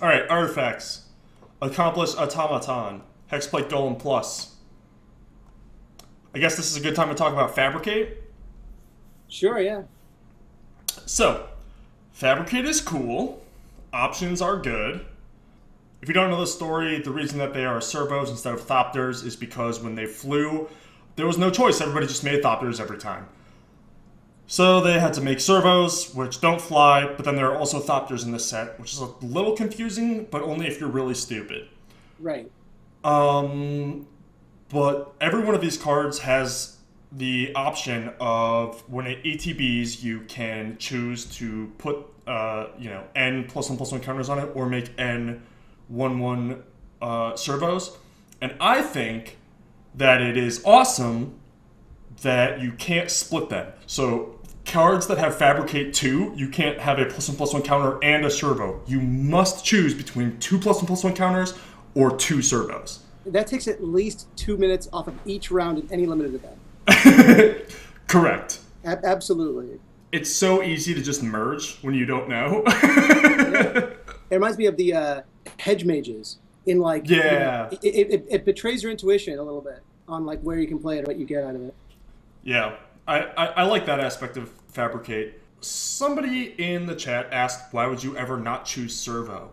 All right, artifacts. Accomplished automaton. Hexplate golem plus. I guess this is a good time to talk about fabricate. Sure, yeah. So, fabricate is cool. Options are good. If you don't know the story, the reason that they are servos instead of thopters is because when they flew, there was no choice. Everybody just made thopters every time. So they had to make servos, which don't fly, but then there are also thopters in this set, which is a little confusing, but only if you're really stupid. Right. Um, but every one of these cards has the option of when it ETBs, you can choose to put, uh, you know, N plus one plus one counters on it, or make N one one uh, servos. And I think that it is awesome that you can't split them. So cards that have fabricate two, you can't have a plus one plus one counter and a servo. You must choose between two plus one plus one counters or two servos. That takes at least two minutes off of each round in any limited event. Correct. A- absolutely. It's so easy to just merge when you don't know. It reminds me of the uh, hedge mages in like you know, Yeah. it, it, it, betrays your intuition a little bit on like where you can play it what you get out of it. Yeah, I, I, I like that aspect of Fabricate. Somebody in the chat asked, why would you ever not choose Servo?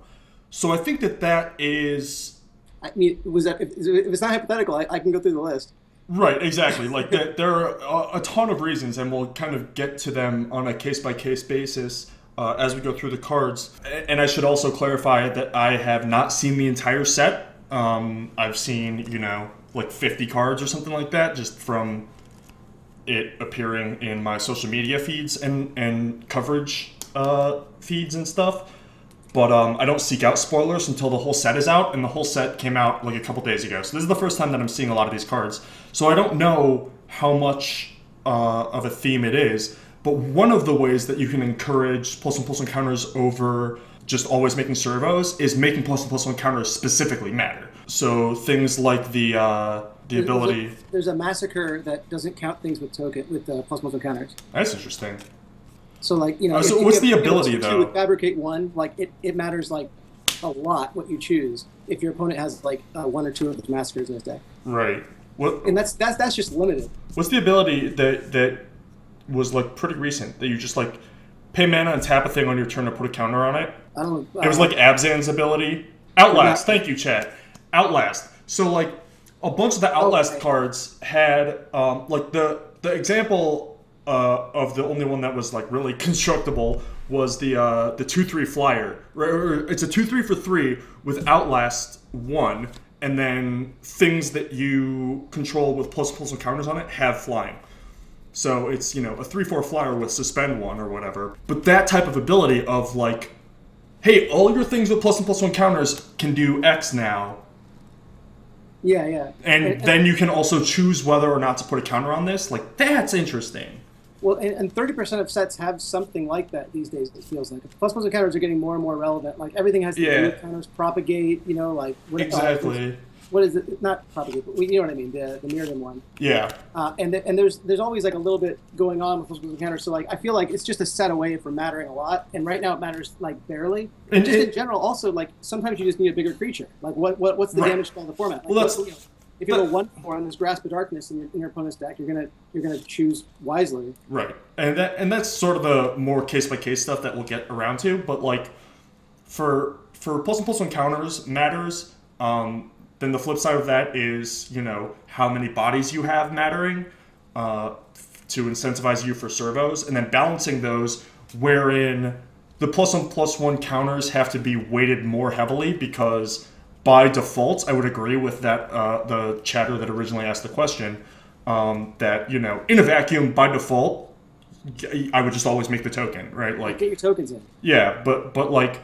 So I think that that is. I mean, was that if, if it's not hypothetical, I, I can go through the list. Right, exactly. Like that, there are a, a ton of reasons, and we'll kind of get to them on a case by case basis uh, as we go through the cards. And I should also clarify that I have not seen the entire set. Um, I've seen, you know, like 50 cards or something like that, just from it appearing in my social media feeds and and coverage uh, feeds and stuff. But um, I don't seek out spoilers until the whole set is out, and the whole set came out like a couple days ago. So this is the first time that I'm seeing a lot of these cards. So I don't know how much uh, of a theme it is. But one of the ways that you can encourage plus one plus one counters over just always making servos is making plus one plus one counters specifically matter. So things like the uh, the There's- ability. There's a, there's a massacre that doesn't count things with token with uh, plus one counters. That's interesting. So like you know, Uh, so what's the ability, though? With fabricate one, like it, it matters like a lot what you choose if your opponent has like uh, one or two of those massacres in his deck, Right. What and that's that's that's just limited. What's the ability that that was like pretty recent that you just like pay mana and tap a thing on your turn to put a counter on it? I don't. know. It was uh, like Abzan's ability. Outlast. Thank you, chat. Outlast. So like a bunch of the Outlast Okay. cards had um, like the the example uh, of the only one that was like really constructible was the uh, the two three flyer. It's a two three for three with Outlast one, and then things that you control with plus plus counters on it have flying. So it's you know a three four flyer with suspend one or whatever. But that type of ability of like hey, all your things with plus and plus one counters can do X now, yeah, yeah. and then you can also choose whether or not to put a counter on this. Like that's interesting. Well, and thirty percent of sets have something like that these days. It feels like plus plus counters are getting more and more relevant. Like everything has the Yeah. counters, propagate. You know, like Exactly. What is it? Not propagate, but you know what I mean. The the Mirrodin one. Yeah. Uh, and th- and there's there's always like a little bit going on with plus plus counters. So like I feel like it's just a set away from mattering a lot. And right now it matters like barely. And just it- in general, also like sometimes you just need a bigger creature. Like what, what what's the Right. damage spell the format? Like, Well, that's- you know, if you have a one four on this grasp of darkness in your, in your opponent's deck, you're gonna you're gonna choose wisely. Right. And that and that's sort of the more case by case stuff that we'll get around to. But like for for plus and plus encounters matters. Um, then the flip side of that is you know how many bodies you have mattering uh, to incentivize you for servos, and then balancing those wherein the plus one plus one counters have to be weighted more heavily because by default, I would agree with that uh, the chatter that originally asked the question um, that you know in a vacuum by default I would just always make the token right like Get your tokens in. yeah but but like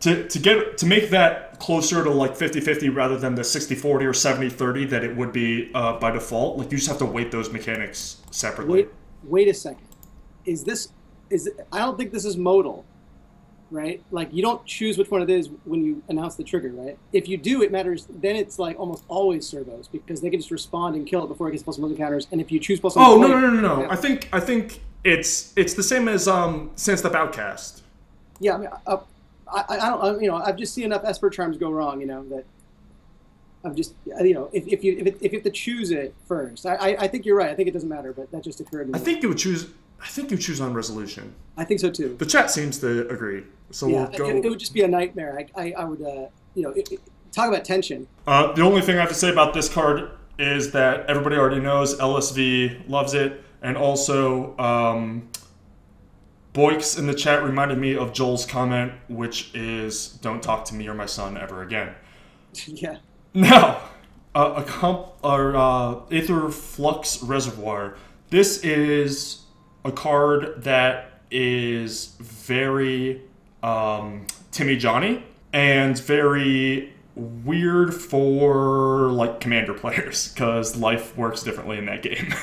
to, to get to make that closer to like 50-50 rather than the 60-40 or 70-30 that it would be uh, by default like you just have to weight those mechanics separately Wait, wait a second. Is this is? I don't think this is modal, right? Like you don't choose which one it is when you announce the trigger, right? If you do, it matters. Then it's like almost always servos because they can just respond and kill it before it gets plus one counters. And if you choose plus one, oh no no no no no I think I think it's it's the same as um Sense Step Outcast Yeah, I mean, uh, I, I don't I, you know I've just seen enough Esper charms go wrong. You know that I'm just you know if, if you if, it, if you have to choose it first, I, I I think you're right. I think it doesn't matter, but that just occurred to me. I think you would choose. I think you choose on resolution. I think so too. The chat seems to agree. So yeah, we'll go. it, it would just be a nightmare. I I, I would uh, you know it, talk about tension. Uh, the only thing I have to say about this card is that everybody already knows LSV loves it, and also um, Boix in the chat reminded me of Joel's comment, which is "Don't talk to me or my son ever again." yeah. Now, uh, a comp or uh, Aetherflux Reservoir. This is a card that is very um, Timmy Johnny and very weird for like commander players because life works differently in that game.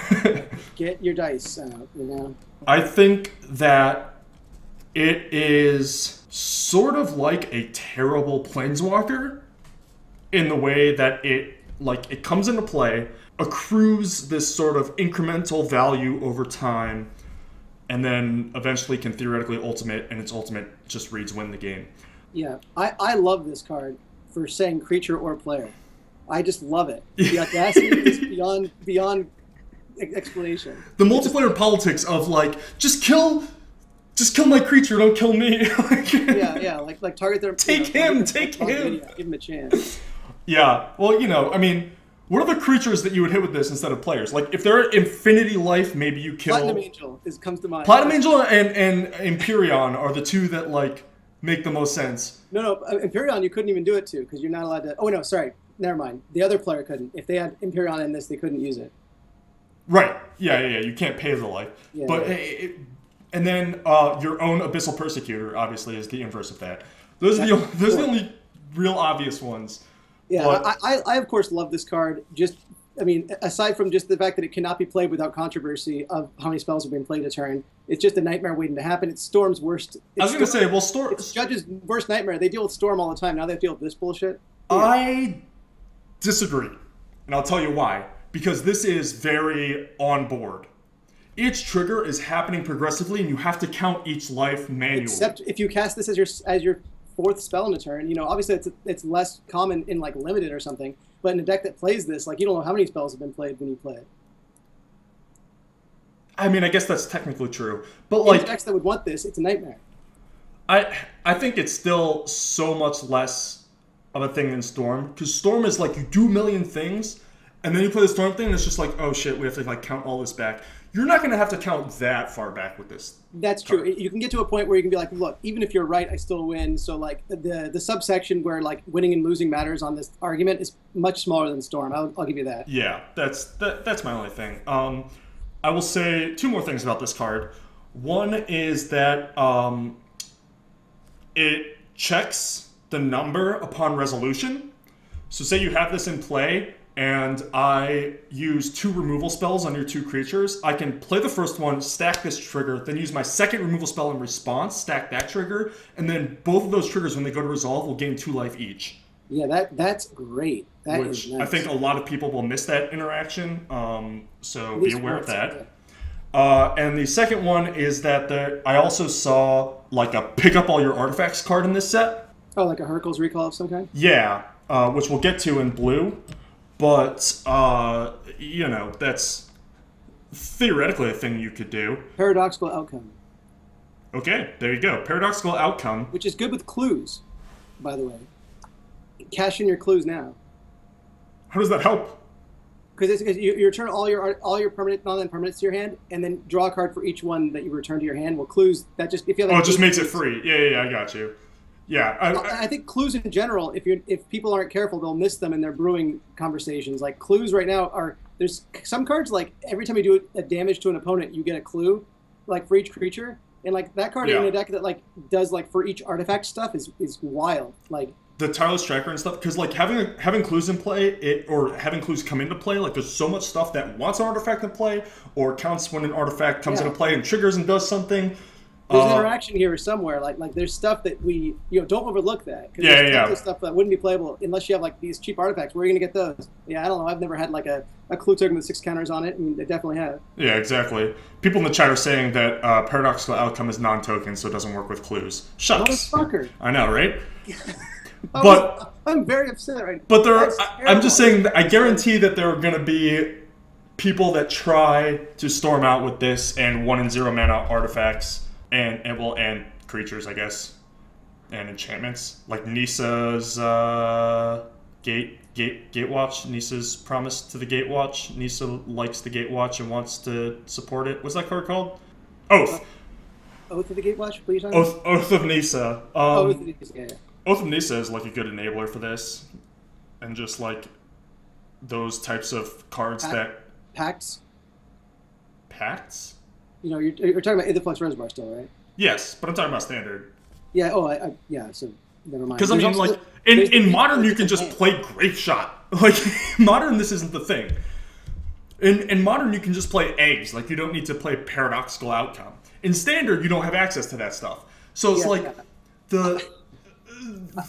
Get your dice out. You know. I think that it is sort of like a terrible planeswalker in the way that it like it comes into play, accrues this sort of incremental value over time, and then eventually can theoretically ultimate, and its ultimate just reads win the game. Yeah, I, I love this card for saying creature or player. I just love it. The audacity is beyond beyond explanation. The multiplayer politics of like just kill, just kill my creature, don't kill me. Like- Yeah, yeah, like like target their Take you know, him, take him. video, Give him a chance. Yeah, well, you know, I mean, what are the creatures that you would hit with this instead of players? Like, if they're infinity life, maybe you kill Platinum Angel is comes to mind. Platinum Angel and and Emperion are the two that like make the most sense. No, no, uh, Emperion you couldn't even do it to because you're not allowed to. Oh no, sorry, never mind. The other player couldn't. If they had Emperion in this, they couldn't use it. Right? Yeah, yeah, yeah. You can't pay the life, Yeah, but yeah. It, it- and then uh, your own Abyssal Persecutor obviously is the inverse of that. Those are the only, those are the only real obvious ones. Yeah, But- I, I, I of course love this card. Just, I mean, aside from just the fact that it cannot be played without controversy of how many spells are being played a turn, it's just a nightmare waiting to happen. It's Storm's worst. I was gonna say, well, Storm. it's Judge's worst nightmare. They deal with Storm all the time. Now they to deal with this bullshit. I disagree, and I'll tell you why. Because this is very on board. Each trigger is happening progressively, and you have to count each life manually. Except if you cast this as your as your fourth spell in a turn, you know, obviously it's it's less common in like limited or something. But in a deck that plays this, like you don't know how many spells have been played when you play it. I mean, I guess that's technically true, but In like, decks that would want this, it's a nightmare. I I think it's still so much less of a thing than Storm because Storm is like you do a million things, and then you play the Storm thing, and it's just like, oh shit, we have to like count all this back. You're not gonna have to count that far back with this. That's true. You can get to a point where you can be like, look, even if you're right, I still win. So like the the subsection where like winning and losing matters on this argument is much smaller than Storm. I'll, I'll give you that. Yeah, that's that, that's my only thing. Um, I will say two more things about this card. One is that um, it checks the number upon resolution. So, say you have this in play, and I use two removal spells on your two creatures. I can play the first one, stack this trigger, then use my second removal spell in response, stack that trigger, and then both of those triggers, when they go to resolve, will gain two life each. Yeah, that that's great. That which nice. I think a lot of people will miss that interaction. Um, so be aware of that. Uh, and the second one is that the, I also saw like a pick up all your artifacts card in this set. Oh, like a Hurkyl's recall of some kind. Yeah, uh, which we'll get to in blue. But, uh, you know, that's theoretically a thing you could do. Paradoxical outcome, Okay, there you go. Paradoxical outcome. which is good with clues, by the way. Cash in your clues now, How does that help? because you, you return all your all your permanent non-land permanents to your hand, and then draw a card for each one that you return to your hand. Well, clues that just if you have Oh, it just makes it free. Yeah, yeah, yeah, I got you. Yeah, I, I, I think clues in general, if you're if people aren't careful, they'll miss them in their brewing conversations. Like clues right now are there's some cards like every time you do a damage to an opponent, you get a clue, like for each creature, and like that card in Yeah. a deck that like does like for each artifact stuff is is wild. Like the tireless tracker and stuff because like having having clues in play it or having clues come into play like there's so much stuff that wants an artifact in play or counts when an artifact comes Yeah. into play and triggers and does something There's Uh, interaction here somewhere. Like like there's stuff that we you know don't overlook that. 'cause Yeah, there's yeah, of stuff that wouldn't be playable unless you have like these cheap artifacts. Where are you gonna get those? Yeah, I don't know. I've never had like a, a clue token with six counters on it, and they definitely have. Yeah, exactly. People in the chat are saying that uh, paradoxical outcome is non-token, so it doesn't work with clues. Shucks. Motherfucker. I know, right? I But- was- I'm very upset right now. But there, That's I, I'm just saying. That I guarantee that there are going to be people that try to storm out with this and one and zero mana artifacts and and well and creatures, I guess, and enchantments like Nissa's uh, gate gate gatewatch. Nissa's promise to the gatewatch. Nissa likes the gatewatch and wants to support it. What's that card called? Oath. Oath of the Gatewatch. What are you talking about? Oath. Oath of Nissa. Um, Oh, Oath of the yeah, yeah. Oath of Nissa is like a good enabler for this, and just like those types of cards Pact- that Pacts. pacts. You know, you're, you're talking about Aetherflux Reservoir still, right? Yes, but I'm talking about standard. Yeah. Oh, I, I yeah. So never mind. Because I mean, like in, in modern, you can just play Grapeshot. Like modern, this isn't the thing. In in modern, you can just play eggs. Like you don't need to play paradoxical outcome. In standard, you don't have access to that stuff. So it's Yeah, like yeah. the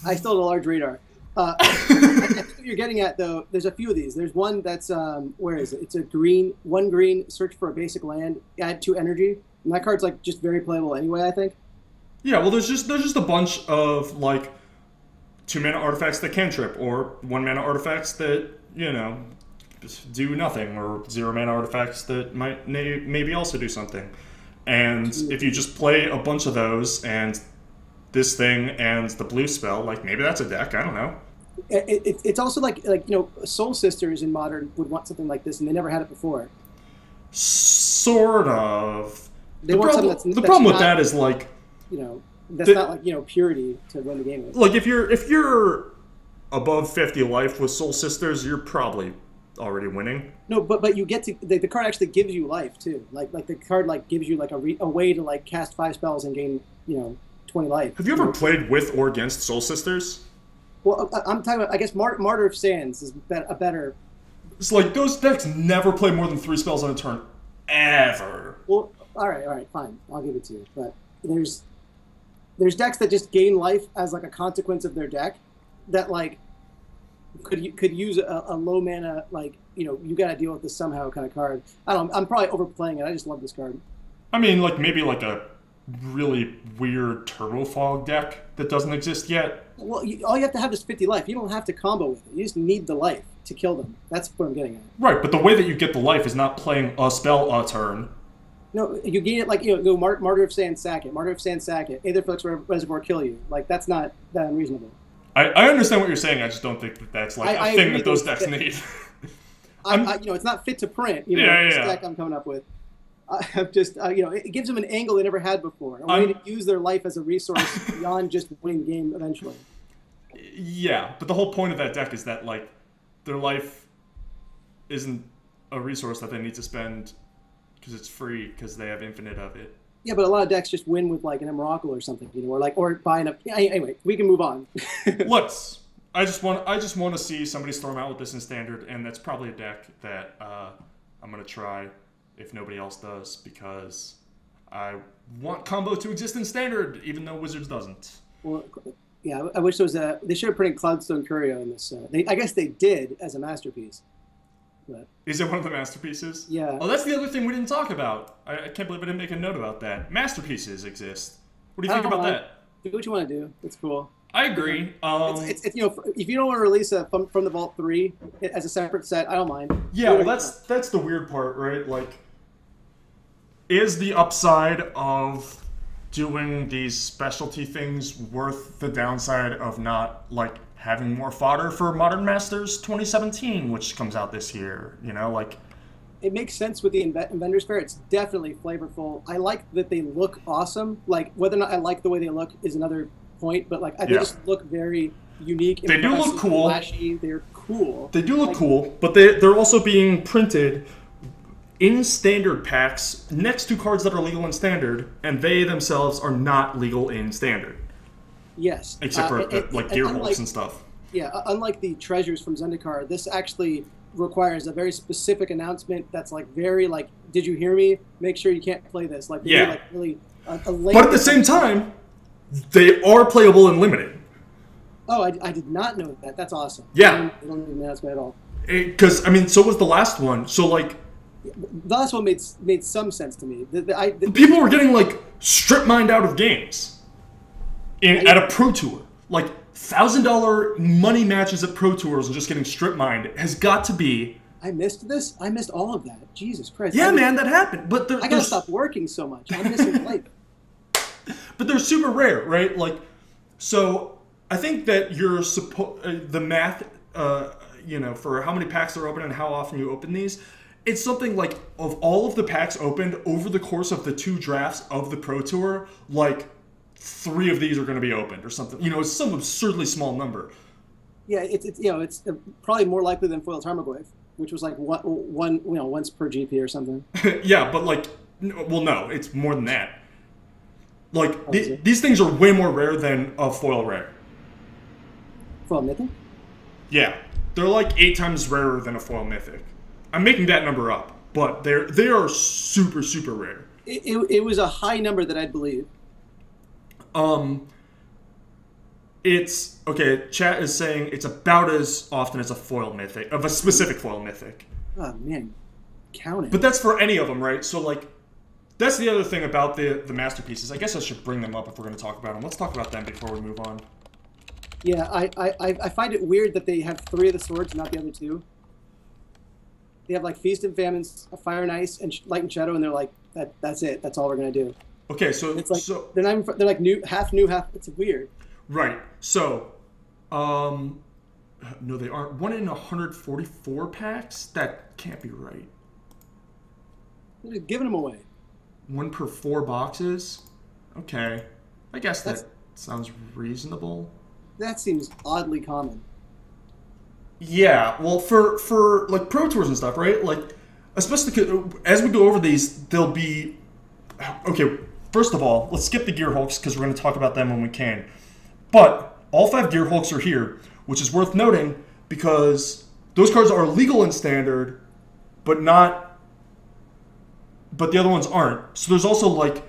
I still have a large radar. Uh, I think what you're getting at though, there's a few of these. There's one that's um, where is it? It's a green, one green. Search for a basic land. Add two energy, and that card's like just very playable anyway. I think. Yeah, well, there's just there's just a bunch of like two mana artifacts that can trip, or one mana artifacts that you know just do nothing, or zero mana artifacts that might may, maybe also do something. And if you just play a bunch of those and this thing and the blue spell, like maybe that's a deck. I don't know. It, it, it's also like like you know, Soul Sisters in modern would want something like this, and they never had it before. Sort of. They the want problem, that's the that's problem with that is like you know that's The- not like you know purity to win the game with. like if you're if you're above 50 life with soul sisters you're probably already winning No, but but you get to the, the card actually gives you life too. Like like the card like gives you like a, re, a way to like cast five spells and gain you know twenty life. have you ever played with or against soul sisters Well, I'm talking about. I guess Mar- Martyr of Sands is a better. it's like those decks never play more than three spells on a turn ever Well, all right, all right, fine. I'll give it to you. But there's there's decks that just gain life as like a consequence of their deck that like could you could use a, a low mana like you know you got to deal with this somehow kind of card. I don't. I'm probably overplaying it. I just love this card. i mean like maybe like a really weird turbo fog deck that doesn't exist yet Well, you, all you have to have is 50 life. You don't have to combo with it. You just need the life to kill them. That's what I'm getting at. right but the way that you get the life is not playing a spell a turn No, you gain it like you know, go Mar- Martyr of Sand, sack it. Martyr of Sand, sack it. Aetherflux Re- Reservoir, kill you. Like that's not that unreasonable. I, I understand what you're saying. I just don't think that that's like I- a I thing that those that- decks need. I'm, I'm- you know, it's not fit to print. You know, Yeah, yeah, yeah. deck I'm coming up with. I've just, uh, you know, it, gives them an angle they never had before, a way I'm- to use their life as a resource beyond just winning the game eventually. Yeah, but the whole point of that deck is that like their life isn't a resource that they need to spend because it's free because they have infinite of it. Yeah, but a lot of decks just win with like an Emrakul or something, you know, or like or buying a. yeah, Anyway, we can move on. Let's. I just want. I just want to see somebody storm out with this in standard, and that's probably a deck that uh, I'm gonna try if nobody else does because I want combo to exist in standard, even though Wizards doesn't. Well, yeah, I wish there was a. They should have printed Cloudstone Curio in this. Uh, they, I guess they did as a masterpiece. But Is it one of the masterpieces? Yeah. Oh, that's the other thing we didn't talk about. I, I can't believe I didn't make a note about that. Masterpieces exist. What do you think about know. that? do what you want to do. It's cool. I agree. Um, It's, it's, it's you know, if you don't want to release a from, from the Vault Three as a separate set, I don't mind. yeah, Do well, that's that's the weird part, right? Like, is the upside of doing these specialty things worth the downside of not like having more fodder for Modern Masters 2017, which comes out this year? You know, like it makes sense with the Inve- Inventors Fair. It's definitely flavorful. I like that they look awesome. Like whether or not I like the way they look is another point, but like I, they Yeah. just look very unique. They do look cool. Flashy. They're cool. They do look Like- cool, but they they're also being printed in standard packs next to cards that are legal in standard, and they themselves are not legal in standard, Yes. except Uh, for and- the, and- like and gear unlike- and stuff. Yeah, uh, unlike the treasures from Zendikar, this actually requires a very specific announcement that's like very like, did you hear me? Make sure you can't play this. Like, Yeah. like really uh, A, a late But at the same time, they are playable in limited. Oh, I, I did not know that. That's awesome. Yeah. I don't, I don't even that's bad at all. Eh, because I mean, so was the last one. So like, The last one made made some sense to me. The, the, I, the, people were getting like strip mined out of games in, at a pro tour. Like thousand dollar money matches at pro tours and just getting strip mined has got to be. I missed this. I missed all of that. Jesus Christ. Yeah, I, man, that happened. But they're, I gotta stop working so much. I'm missing life. but they're super rare, right? Like, so I think that you're supposed uh, the math, uh, you know, for how many packs are open and how often you open these. It's something like of all of the packs opened over the course of the two drafts of the Pro Tour, like three of these are going to be opened or something. You know, it's some absurdly small number. Yeah, it's, it's you know it's uh, probably more likely than foil Tarmogoyf, which was like one, one you know once per GP or something. yeah, but like, well, no, it's more than that. Like Oh, it? these things are way more rare than a foil rare. Foil mythic. Yeah, they're like eight times rarer than a foil mythic. I'm making that number up, but they're they are super super rare. It, it, it was a high number that I'd believe. Um, it's okay. Chat is saying it's about as often as a foil mythic of a specific foil mythic, Oh man, count it. but that's for any of them, right? So like. That's the other thing about the the masterpieces. I guess I should bring them up if we're going to talk about them. Let's talk about them before we move on. yeah, I, I I I find it weird that they have three of the swords, not the other two. They have like feast and famine, fire and ice, and light and shadow, and they're like that. That's it. That's all we're gonna do. Okay, so It's like so they're not. Even, they're like new, half new, half. It's weird. Right. So, um, no, they aren't. One in 144 packs? That can't be right. They're just giving them away. One per four boxes? Okay. I guess that sounds reasonable. That seems oddly common. Yeah, well, for for like pro tours and stuff, right? Like, especially as we go over these, they'll be okay. First of all, let's skip the Gear Hulks because we're going to talk about them when we can. But all five Gear Hulks are here, which is worth noting because those cards are legal in standard, but not. But the other ones aren't. So there's also like,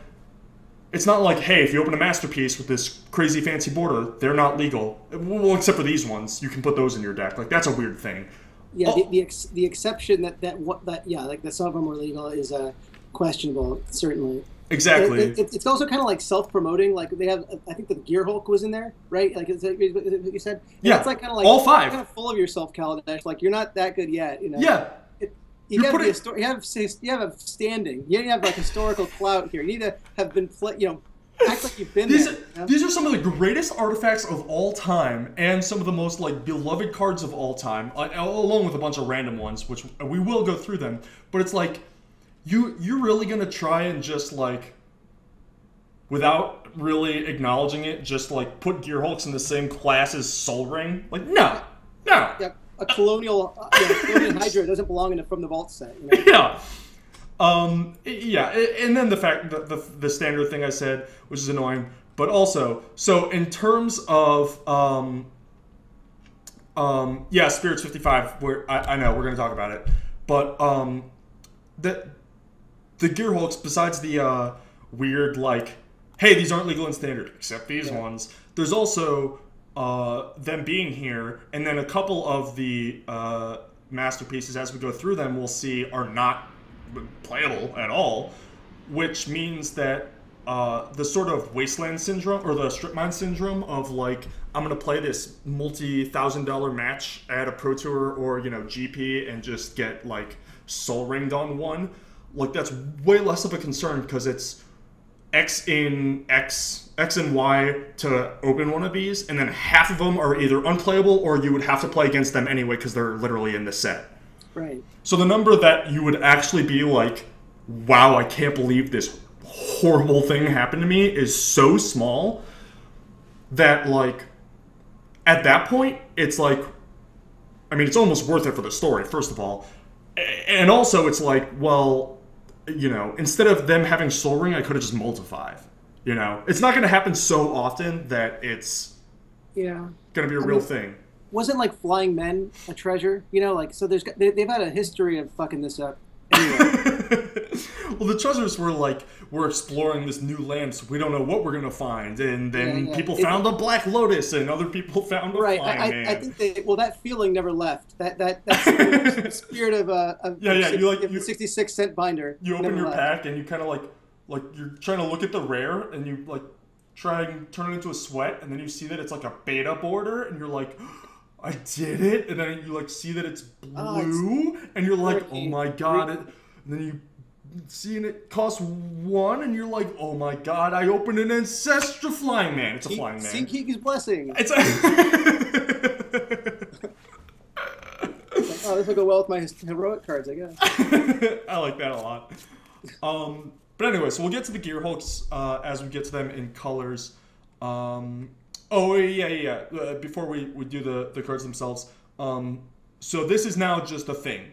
it's not like, hey, if you open a masterpiece with this crazy fancy border, they're not legal. Well, except for these ones, you can put those in your deck. Like that's a weird thing. Yeah, Oh. the, the ex, the exception that that what that yeah, like that some of them are legal is uh, questionable. Certainly. Exactly. It, it, it's also kind of like self-promoting. Like they have, I think the Gear Hulk was in there, right? Like is that, is that what you said? And Yeah, It's like kind of like all five. Kind of full of yourself, Kaladesh. Like you're not that good yet. You know. yeah. You have, putting- you have you have a standing. You have like historical clout here. You need to have been play. You know, act like you've been These there. you know? these are some of the greatest artifacts of all time, and some of the most like beloved cards of all time, uh, along with a bunch of random ones, which we will go through them. But it's like, you you're really gonna try and just like, without really acknowledging it, just like put Gear Hulks in the same class as Sol Ring? Like, no, no, yeah, a colonial, uh, yeah, colonial Hydra doesn't belong in a from the vault set. You know? yeah. Um, yeah, and then the fact that the, the standard thing I said, which is annoying, but also, so in terms of, um, um, yeah, Spirits 55, where I, I know we're going to talk about it, but, um, the, the Gear Hulks, besides the, uh, weird, like, hey, these aren't legal in standard, except these Yeah. ones, there's also, uh, them being here, and then a couple of the, uh, masterpieces as we go through them we'll see are not playable at all, which means that uh, the sort of wasteland syndrome or the strip mine syndrome of like I'm gonna play this multi thousand dollar match at a pro tour or you know GP and just get like sol ringed on one, like that's way less of a concern because it's X in X X and Y to open one of these, and then half of them are either unplayable or you would have to play against them anyway because they're literally in the set. Right. So the number that you would actually be like, wow, I can't believe this horrible thing happened to me is so small that like at that point it's like I mean it's almost worth it for the story first of all. And also it's like, well, you know, instead of them having sol ring, I could have just multi five. You know, it's not going to happen so often that it's Yeah. going to be a real thing. Wasn't like flying men a treasure? You know, like so. There's they, they've had a history of fucking this up. Anyway, well, the treasures were like we're exploring this new land, so we don't know what we're gonna find. And then Yeah, yeah. people It- found a black lotus, and other people found a right. flying I, man. I, I think they well that feeling never left. That that that's the, spirit of uh Yeah, yeah, you like- you- sixty six cent binder. you open your left. pack, and you kind of like like you're trying to look at the rare, and you like try and turn it into a sweat, and then you see that it's like a beta border, and you're like. I did it, and then you like see that it's blue, Oh, it's and you're like, "Oh my god!" It, and then you see and it costs one, and you're like, "Oh my god!" I opened an ancestral flying man. It's a flying man. Sing Kiki's blessing. It's a. Oh, this will go well with my heroic cards, I guess. I like that a lot. Um, but anyway, so we'll get to the gear hulks uh, as we get to them in colors. Um, oh yeah, yeah. yeah. Uh, before we, we do the the cards themselves, um, so this is now just a thing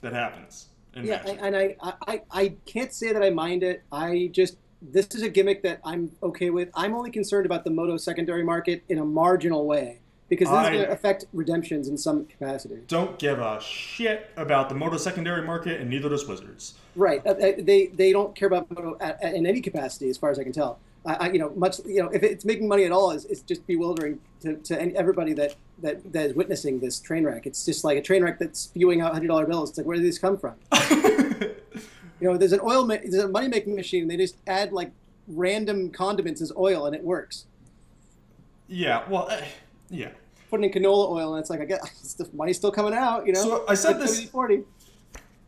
that happens. Yeah, and I, I, I, I can't say that I mind it. I just this is a gimmick that I'm okay with. I'm only concerned about the MODO secondary market in a marginal way because this I- is going to affect redemptions in some capacity. Don't give a shit about the MODO secondary market, and neither does Wizards. Right? Uh, uh, they they don't care about MODO at, at, in any capacity, as far as I can tell. I, I, you know, much you know, if it's making money at all, is it's just bewildering to, to any, everybody that, that that is witnessing this train wreck. It's just like a train wreck that's spewing out hundred dollar bills. It's like where did these come from? You know, there's an oil, ma- there's a money making machine. They just add like random condiments as oil, and it works. yeah, well, eh, yeah. Put in canola oil, and it's like I guess the money's still coming out. You know. So I said this-.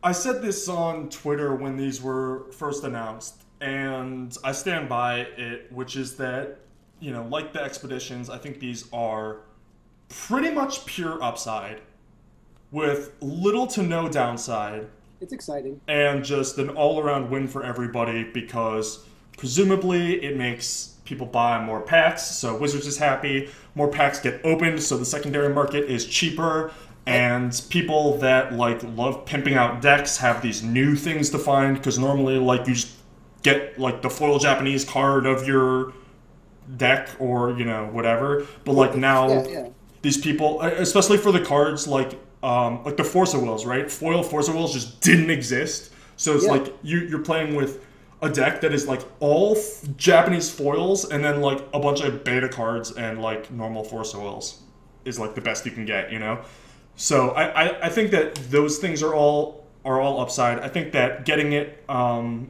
I said this on Twitter when these were first announced, and I stand by it, which is that, you know, like the expeditions, I think these are pretty much pure upside with little to no downside It's exciting. and just an all around win for everybody because presumably it makes people buy more packs, so Wizards is happy, more packs get opened, so the secondary market is cheaper. And people that like love pimping out decks have these new things to find because normally like you just get like the foil Japanese card of your deck or you know whatever. But like now Yeah, yeah. these people, especially for the cards like um, like the Force of Wills, right? Foil Force of Wills just didn't exist, so it's Yeah. like you you're playing with a deck that is like all f- Japanese foils and then like a bunch of beta cards and like normal Force of Wills is like the best you can get, you know. So I, I, I think that those things are all are all upside. I think that getting it um,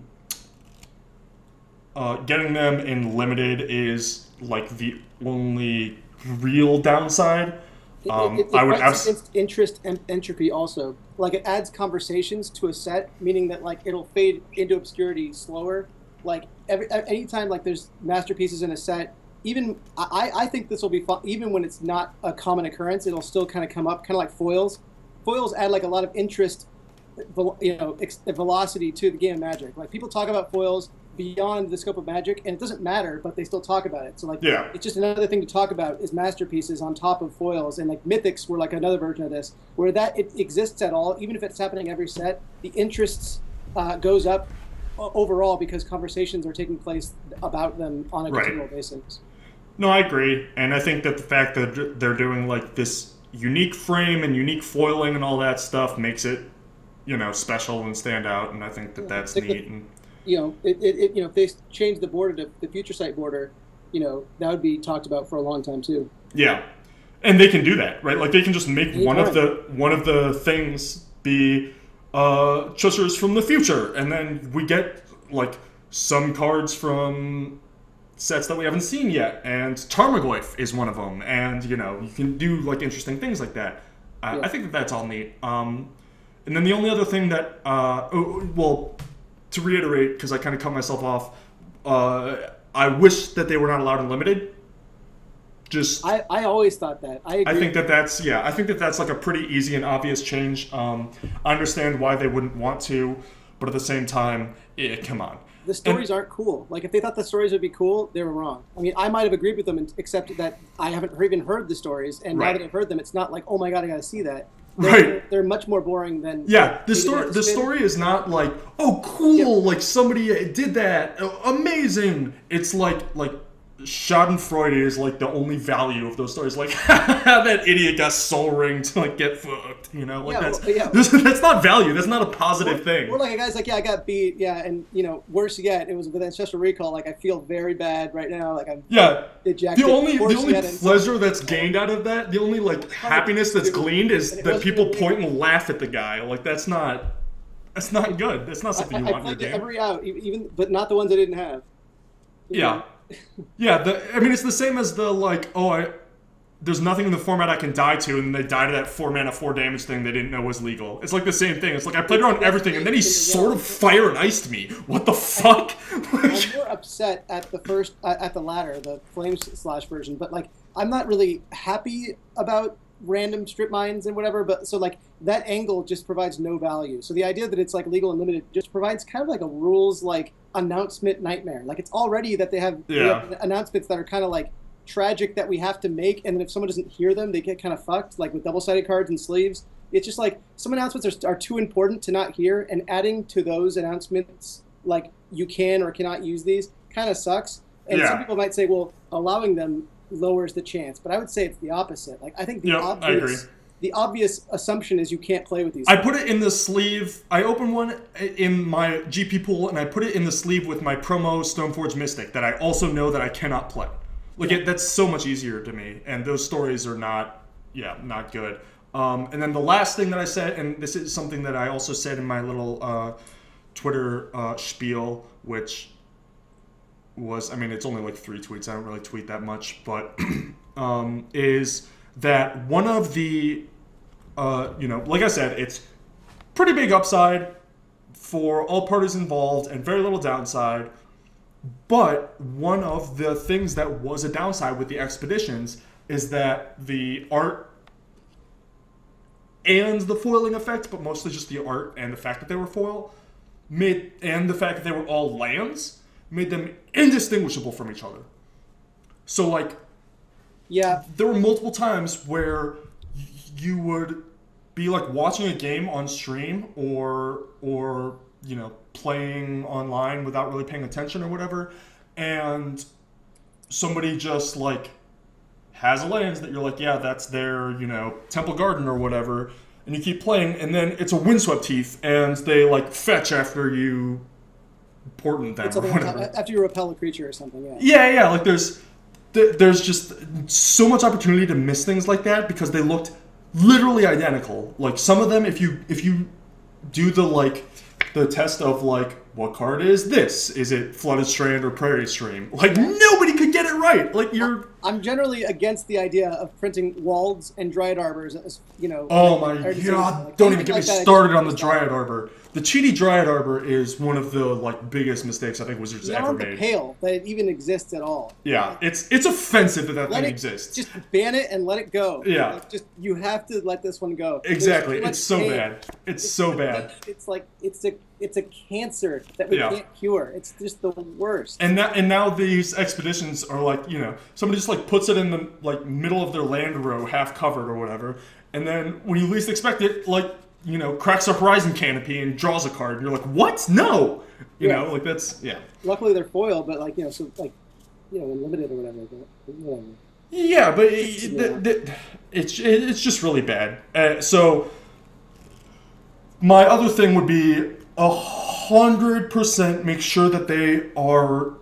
uh, getting them in limited is like the only real downside. It- Um, it, it, I would abs- interest and entropy also. Like it adds conversations to a set, meaning that like it'll fade into obscurity slower. Like every anytime like there's masterpieces in a set, even I, I think this will be fun. Even when it's not a common occurrence, it'll still kind of come up, kind of like foils. Foils add like a lot of interest, you know, velocity to the game of Magic. Like people talk about foils beyond the scope of Magic, and it doesn't matter, but they still talk about it. So like Yeah. it's just another thing to talk about is masterpieces on top of foils and like mythics were like another version of this where that it exists at all even if it's happening every set the interests uh, goes up overall because conversations are taking place about them on a Right. continual basis No, I agree, and I think that the fact that they're doing like this unique frame and unique foiling and all that stuff makes it, you know, special and stand out. And I think that Yeah, that's like the- neat. And you know it, it, it you know if they change the border to the future sight border you know that would be talked about for a long time too yeah, and they can do that, right? Like they can just make one of the one of the things be uh, treasures from the future, and then we get like some cards from sets that we haven't seen yet, and Tarmogoyf is one of them, and you know you can do like interesting things like that. Uh, Yeah. I think that that's all neat. Um, and then the only other thing that, uh, oh, well, to reiterate, because I kind of cut myself off, uh, I wish that they were not allowed in limited. Just i, I always thought that i agree I think that that's yeah. I think that that's like a pretty easy and obvious change. Um, I understand why they wouldn't want to, but at the same time, eh, come on. the stories aren't cool. Like if they thought the stories would be cool, they were wrong. I mean, I might have agreed with them, except that I haven't even heard the stories, and now that I've heard them, it's not like, oh my god, I got to see that. They're, Right. They're much more boring than. Yeah, the story the story is not like oh cool like somebody did that amazing. It's like like Schadenfreude is like the only value of those stories. Like that idiot got sol ring to like get fucked. You know, like Yeah, that's well, yeah. that's not value. That's not a positive thing. Or like a guy's like, yeah, I got beat, yeah, and you know, worse yet, it was with ancestral recall. Like I feel very bad right now. Like I'm yeah. dejected. The only the only pleasure that's gained out of that, the only like oh, happiness that's gleaned is that people point and laugh at the guy. Like that's not that's not good. That's not something you I, I want in your game. every out, even but not the ones I didn't have. You Yeah. know? Yeah, the, I mean, it's the same as the, like, oh, I, there's nothing in the format I can die to, and they die to that 4 mana, 4 damage thing they didn't know was legal. It's like the same thing. It's like, I played around everything, and then he sort of fire and iced me. What the fuck? I'm more upset at the first at at the latter, the flame slash version. But like, I'm not really happy about random strip mines and whatever. But so like that angle just provides no value. So the idea that it's like legal and limited just provides kind of like a rules like announcement nightmare. Like it's already that they have, they have announcements that are kind of like tragic that we have to make, and then if someone doesn't hear them, they get kind of fucked. Like with double sided cards and sleeves. It's just like some announcements are, are too important to not hear, and adding to those announcements like you can or cannot use these kind of sucks. And Yeah. some people might say, well, allowing them lowers the chance, but I would say it's the opposite. Like I think the Yeah, I obvious agree. The obvious assumption is you can't play with these. I put it in the sleeve. I open one in my GP pool, and I put it in the sleeve with my promo Stoneforge Mystic that I also know that I cannot play. Like it, that's so much easier to me, and those stories are not, yeah, not good. Um, and then the last thing that I said, and this is something that I also said in my little uh, Twitter uh, spiel, which was, I mean, it's only like three tweets. I don't really tweet that much, but um, is that one of the uh, you know, like I said, it's pretty big upside for all parties involved and very little downside. But one of the things that was a downside with the expeditions is that the art and the foiling effect, but mostly just the art and the fact that they were foil, made and the fact that they were all lands made them indistinguishable from each other. So like yeah, there were multiple times where you would be like watching a game on stream or or you know playing online without really paying attention or whatever and somebody just like has a lands that you're like yeah that's their you know temple garden or whatever and you keep playing and then it's a windswept heath and they like fetch after you portent them it's or whatever after you repel a creature or something. Yeah. yeah, yeah. Like there's th- there's just so much opportunity to miss things like that because they looked literally identical. Like some of them, if you if you do the like the test of like what card is this? Is it Flooded Strand or Prairie Stream? Like nobody could get it right. Like you're I'm generally against the idea of printing walds and dryad arbors as you know. oh like- my god! like, Don't even get me like that, I started on the Dryad Arbor. The cheaty Dryad Arbor is one of the like biggest mistakes I think Wizards ever Beyond the made. pale that it even exists at all. Yeah, it's it's offensive that that Let thing it exists. Just ban it and let it go. Yeah. Just you have to let this one go. Exactly. It's so pain. bad. It's so bad. It's like it's a it's a cancer that we Yeah. can't cure. It's just the worst. And now, and now these expeditions are like, you know, somebody just like puts it in the like middle of their land row, half covered or whatever, and then when you least expect it, like, you know, cracks a horizon canopy and draws a card, and you're like, what? No, you Yeah. know, like that's yeah, Luckily they're foil, but like you know, so like you know, limited or whatever. But yeah, but it, Yeah. th- th- it's it's just really bad. Uh, so my other thing would be a hundred percent make sure that they are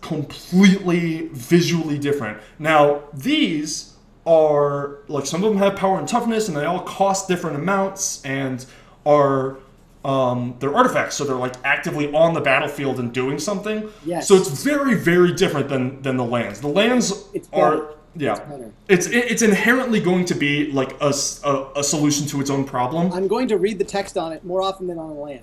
completely visually different. Now these are like some of them have power and toughness, and they all cost different amounts and are um, they're artifacts, so they're like actively on the battlefield and doing something. Yes. So it's very very different than than the lands. The lands It's are better. yeah. It's. It's it's inherently going to be like a a solution to its own problem. I'm going to read the text on it more often than on a land.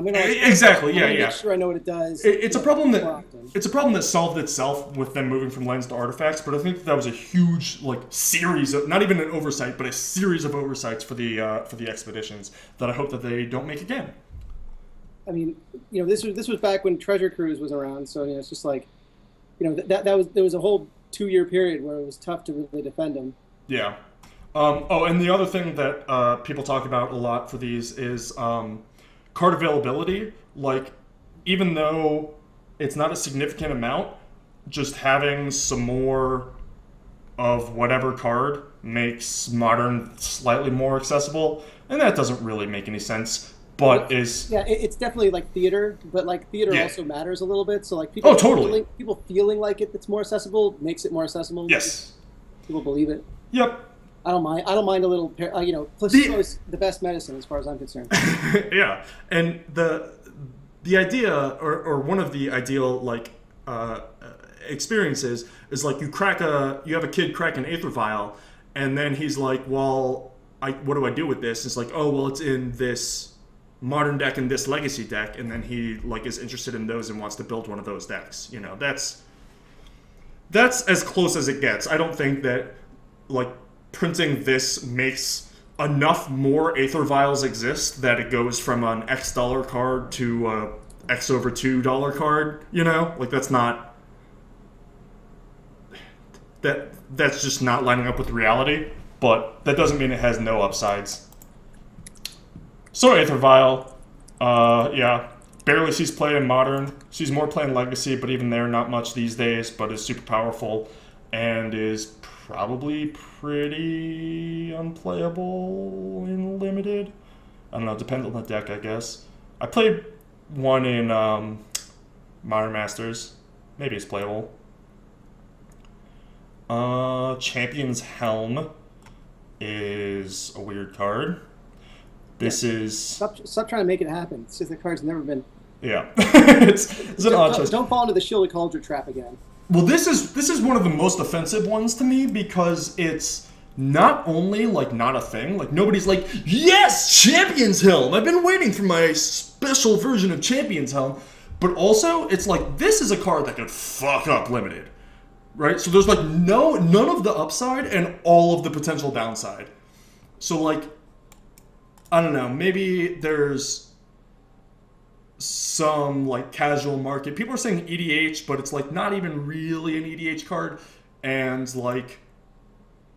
I'm gonna E- exactly, I'm yeah, gonna yeah. Make sure I know what it does. It- it's a problem that it's a problem that solved itself with them moving from lens to artifacts. But I think that, that was a huge like series of not even an oversight, but a series of oversights for the uh, for the expeditions that I hope that they don't make again. I mean, you know, this was this was back when Treasure Cruise was around, so you know, it's just like, you know, that that was there was a whole two year period where it was tough to really defend them. Yeah. Um, oh, and the other thing that uh, people talk about a lot for these is um, card availability. Like, even though it's not a significant amount, just having some more of whatever card makes modern slightly more accessible, and that doesn't really make any sense. But is Yeah, it's definitely like theater, but like theater Yeah. also matters a little bit. So like people Oh, totally. feeling, people feeling like it, it's more accessible makes it more accessible. yes, people believe it. yep, I don't mind. I don't mind a little. Uh, you know, placebo is the best medicine as far as I'm concerned. yeah, and the the idea or, or one of the ideal like uh, experiences is like you crack a you have a kid crack an aether vial, and then he's like, well, I what do I do with this? It's like, oh well, it's in this modern deck and this legacy deck, and then he like is interested in those and wants to build one of those decks. You know, that's that's as close as it gets. I don't think that like printing this makes enough more Aether Vials exist that it goes from an X dollar card to a X over two dollar card. You know, like that's not that that's just not lining up with reality. But that doesn't mean it has no upsides. So Aether Vial, uh, yeah, barely sees play in modern. She's more playing legacy, but even there, not much these days. But is super powerful, and is probably pretty unplayable in limited. I don't know. Depends on the deck, I guess. I played one in um, Modern Masters. Maybe it's playable. Uh, Champion's Helm is a weird card. This is Stop, stop trying to make it happen. It's just the card's never been. yeah. it's, it's an odd Don't, choice. don't fall into the Shielded Cauldron trap again. Well, this is this is one of the most offensive ones to me because it's not only like not a thing, like nobody's like, yes, Champions Helm. I've been waiting for my special version of Champions Helm. But also, it's like this is a card that could fuck up limited, right? So there's like no none of the upside and all of the potential downside. So like, I don't know, maybe there's some like casual market. People are saying EDH, but it's like not even really an EDH card. And like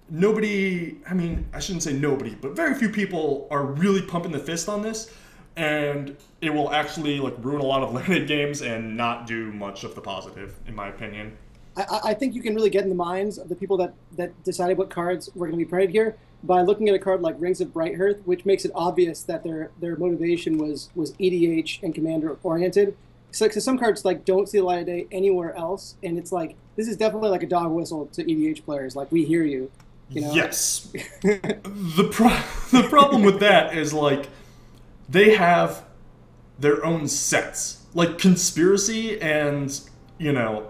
nobody, I mean, I shouldn't say nobody, but very few people are really pumping the fist on this. And it will actually like ruin a lot of limited games and not do much of the positive, in my opinion. I- I, think you can really get in the minds of the people that, that decided what cards were going to be printed here by looking at a card like Rings of Brighthearth, which makes it obvious that their their motivation was was EDH and Commander oriented. So, 'cause some cards like don't see the light of day anywhere else, and it's like this is definitely like a dog whistle to EDH players. Like we hear you, you know. Yes. the pro- the problem with that is like they have their own sets, like conspiracy and you know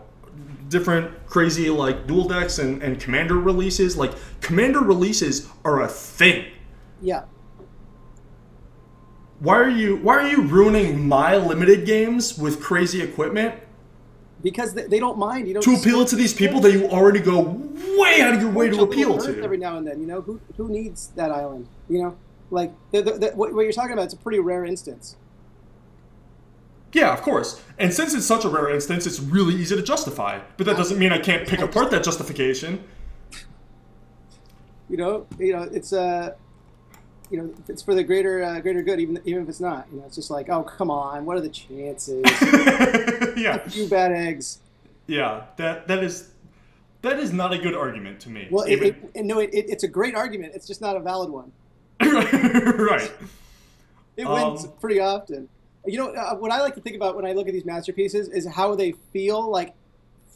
different crazy like dual decks and, and commander releases. Like commander releases are a thing. Yeah. Why are you why are you ruining my limited games with crazy equipment Because they, they don't mind. You know. to appeal to these people that you already go way out of your way to appeal to? every now and then. You know who who needs that island? You know, like the, the, the, what, what you're talking about. It's a pretty rare instance. Yeah, of course. And since it's such a rare instance, it's really easy to justify. But that doesn't mean I can't pick apart that justification. You know, you know, it's uh, you know, it's for the greater uh, greater good, even even if it's not. You know, it's just like, oh come on, what are the chances? yeah, a few bad eggs. yeah. That that is that is not a good argument to me. Well, it, it, no, it, it, it's a great argument. It's just not a valid one. right. It wins Um, pretty often. You know, uh, what I like to think about when I look at these masterpieces is how they feel like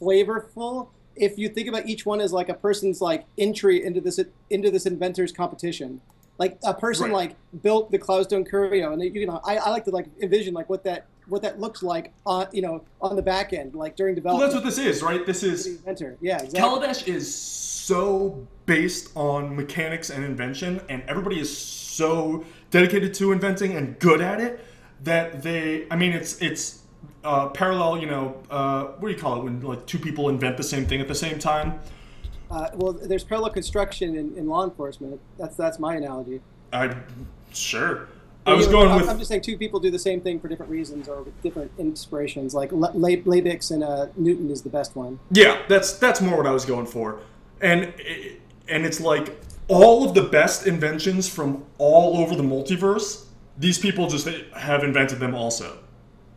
flavorful. If you think about each one as like a person's like entry into this into this inventor's competition, like a person Right. like built the Cloudstone Curio, and they, you know, I, I like to like envision like what that what that looks like on you know on the back end, like during development. Well, that's what this is, right? This is inventor. Yeah, exactly. Kaladesh is so based on mechanics and invention, and everybody is so dedicated to inventing and good at it that they. I mean, it's it's uh, parallel. You know, uh, what do you call it when like two people invent the same thing at the same time? Uh, well, there's parallel construction in, in law enforcement. That's that's my analogy. I sure. I was You know, going I'm, with I'm just saying two people do the same thing for different reasons or with different inspirations. Like Le- Le- Leibniz and uh, Newton is the best one. yeah. That's that's more what I was going for, and it, and it's like all of the best inventions from all over the multiverse. These people just have invented them also.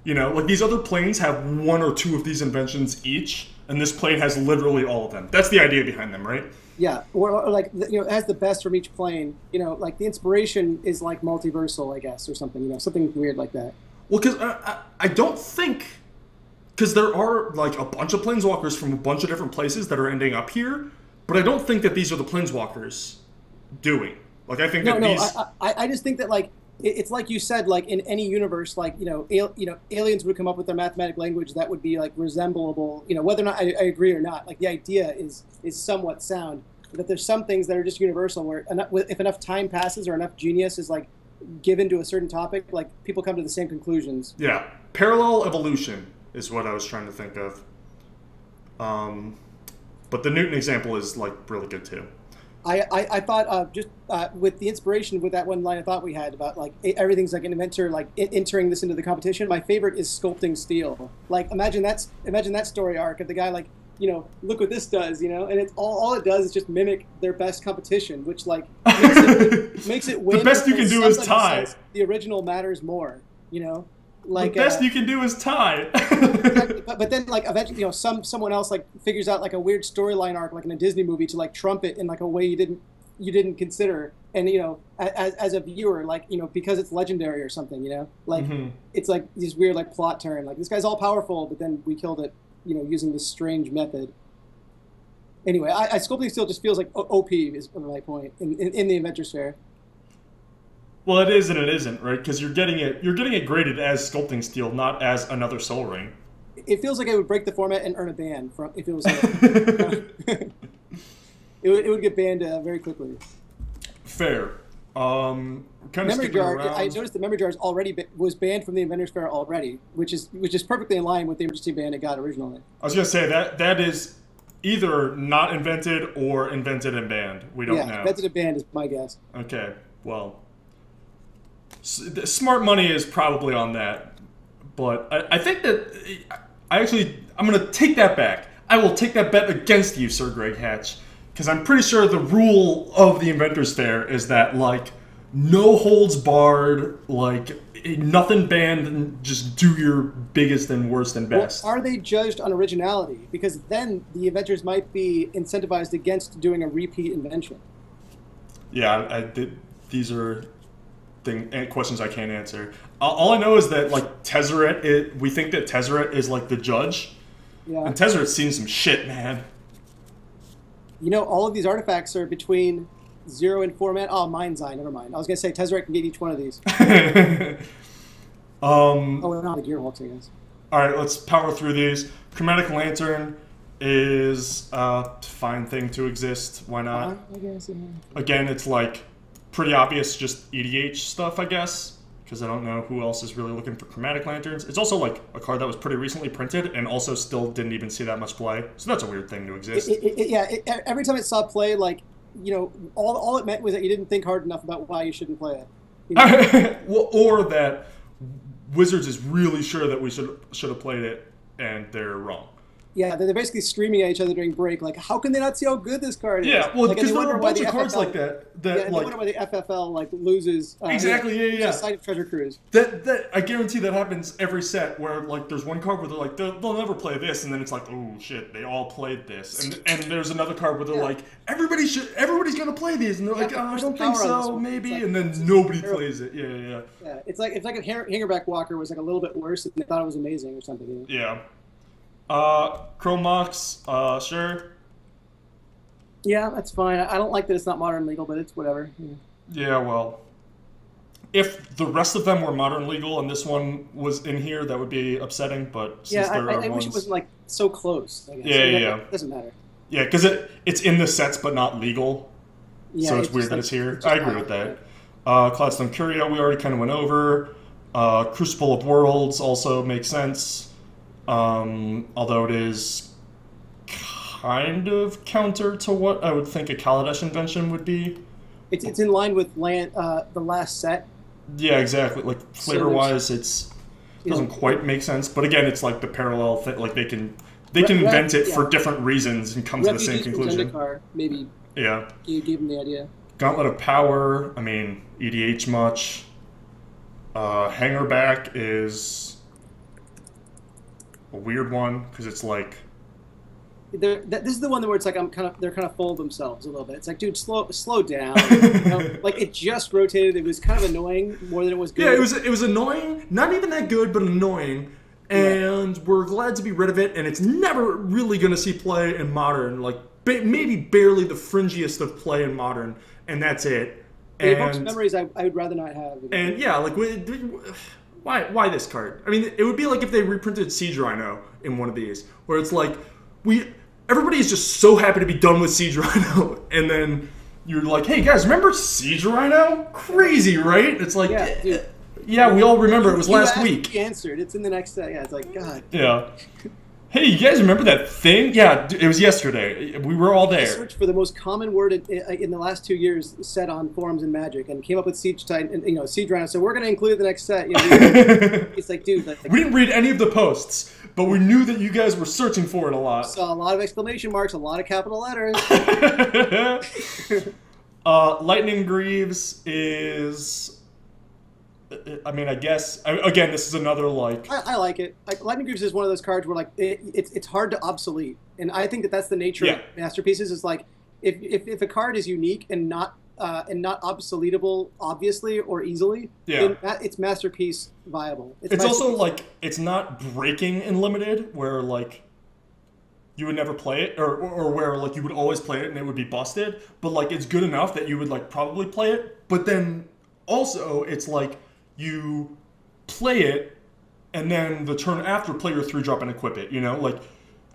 You know, like these other planes have one or two of these inventions each, and this plane has literally all of them. That's the idea behind them, right? Yeah, or, like you know, it has the best from each plane. You know, like the inspiration is like multiversal, I guess, or something. You know, something weird like that. Well, because I, uh, I, I don't think because there are like a bunch of planeswalkers from a bunch of different places that are ending up here, but I don't think that these are the planeswalkers doing. Like I think No, that no, these. I, I, I just think that like it's like you said, like in any universe, like you know, al- you know, aliens would come up with their mathematic language that would be like resemblable. You know, whether or not I, I agree or not, like the idea is is somewhat sound. That there's some things that are just universal. Where enough, if enough time passes or enough genius is like given to a certain topic, like people come to the same conclusions. Yeah, parallel evolution is what I was trying to think of. Um, but the Newton example is like really good too. I, I, I thought uh, just uh, with the inspiration with that one line of thought we had about like everything's like an inventor like I- entering this into the competition. My favorite is sculpting steel. Like imagine that's imagine that story arc of the guy like you know look what this does you know and it's all, all it does is just mimic their best competition which like makes it, makes it win. the best you can do is tie. The original matters more. You know, like the best uh, you can do is tie. but, but then like eventually you know some someone else like figures out like a weird storyline arc like in a disney movie to like trump it in like a way you didn't you didn't consider and you know as, as a viewer like you know because it's legendary or something you know like Mhm. it's like this weird like plot turn like this guy's all powerful but then we killed it you know using this strange method anyway i, I sculpting steel just feels like O- op is my point in, in, in the adventure fair Well, it is and it isn't, right? Because you're getting it you're getting it graded as sculpting steel, not as another Sol Ring. it feels like it would break the format and earn a ban from if it was like, it, would, it would get banned uh, very quickly Fair. Um, kind of memory jar. around. I noticed the memory jar is already ba- was banned from the Inventors Fair already, which is which is perfectly in line with the emergency ban it got originally. I was gonna say that that is either not invented or invented and banned. We don't yeah, know. invented and banned is my guess. Okay, well, smart money is probably on that, but I, I think that I actually I'm gonna take that back. I will take that bet against you, Sir Greg Hatch, because I'm pretty sure the rule of the Inventors Fair is that like no holds barred, like nothing banned, and just do your biggest and worst and Well, best. are they judged on originality? Because then the inventors might be incentivized against doing a repeat invention. Yeah, I, I did, these are thing eh, questions I can't answer. All, I know is that like Tezzeret, it, we think that Tezzeret is like the judge, Yeah. and Tezzeret's seen some shit, man. You know, all of these artifacts are between zero and four man. Oh, Mind's Eye. Never mind. I was gonna say Tezzeret can get each one of these. um, Oh, not the Gear Hulks, I guess. all right, let's power through these. Chromatic Lantern is a fine thing to exist. Why not? Uh, I guess. Yeah. Again, it's like pretty obvious, just EDH stuff, I guess, because I don't know who else is really looking for chromatic lanterns. It's also like a card that was pretty recently printed and also still didn't even see that much play, so that's a weird thing to exist. It, it, it, yeah, every time it saw play, like you know, all, all it meant was that you didn't think hard enough about why you shouldn't play it. You know? Or that Wizards is really sure that we should should have played it and they're wrong. Yeah, they're basically screaming at each other during break, like, "How can they not see how good this card is?" Yeah, well, because they there are a bunch of cards FFL like that that Yeah, like wonder why the FFL like loses. Uh, Exactly, yeah, yeah. Sight of Treasure Cruise. that that I guarantee that happens every set where like there's one card where they're like they'll, they'll never play this and then it's like oh shit they all played this and and there's another card where they're Yeah. like everybody should everybody's gonna play these and they're like oh, I don't think so maybe like- and then nobody terrible. plays it yeah yeah yeah. Yeah, it's like it's like a Hanger- Hangarback Walker was like a little bit worse and they thought it was amazing or something. Yeah. Uh, Chrome Mox, uh, sure. Yeah, that's fine. I don't like that it's not modern legal, but it's whatever. Yeah. Yeah, well, if the rest of them were modern legal and this one was in here, that would be upsetting. But since Yeah, I, I, I wish ones, it wasn't like so close. I guess. Yeah, yeah, yeah. It doesn't matter. yeah, because it it's in the sets but not legal, Yeah, so it's, just weird that like- it's here. it's I agree with that. Uh, Cloudstone Curio, we already kind of went over. Uh, Crucible of Worlds also makes sense, um, although it is kind of counter to what I would think a Kaladesh invention would be. It's, it's in line with land, uh, the last set. Yeah, exactly. Like flavor wise, it's you know, doesn't quite make sense. But again, it's like the parallel thing. Like they can they can re- invent it yeah. for different reasons and come to the same conclusion. Zendikar maybe Yeah. You gave them the idea. Gauntlet of Power. I mean, EDH much. Uh, Hangarback is a weird one because it's like they're, that, this is the one where it's like I'm kind of they're kind of full of themselves a little bit. It's like, dude, slow slow down. you know? Like it just rotated. It was kind of annoying more than it was good. Yeah, it was it was annoying. Not even that good, but annoying. And we're glad to be rid of it. And it's never really going to see play in modern. Like ba- maybe barely the fringiest of play in modern, and that's it. It And memories I, I would rather not have. and yeah, like we- why why this card? I mean, it would be like if they reprinted Siege Rhino in one of these, where it's like we everybody is just so happy to be done with Siege Rhino, and then you're like, hey guys, remember Siege Rhino? Crazy, right? It's like, Yeah, dude. yeah, we all remember it was You last week. answered. It's in the next. Uh, yeah, it's like God. Yeah. Hey, you guys remember that thing? Yeah, it was yesterday. We were all there. Search for the most common word in, in the last two years set on forums in Magic, and came up with Siege Titan, and, you know, Siege Rhino. So we're going to include the next set. You know, it's like, dude, like, we didn't read any of the posts, but we knew that you guys were searching for it a lot. saw a lot of exclamation marks, a lot of capital letters. uh, Lightning Greaves is. I mean, I guess. I, again, this is another like. I, I like it. Like, Lightning Greaves is one of those cards where like it, it's it's hard to obsolete, and I think that that's the nature Yeah. of masterpieces. Is like if, if if a card is unique and not uh, and not obsoletable, obviously or easily, Yeah. then it's masterpiece viable. It's also masterpiece- like it's not breaking in limited, where like you would never play it, or, or where like you would always play it and it would be busted. But like it's good enough that you would like probably play it. But then also it's like you play it, and then the turn after play your three drop and equip it. You know, like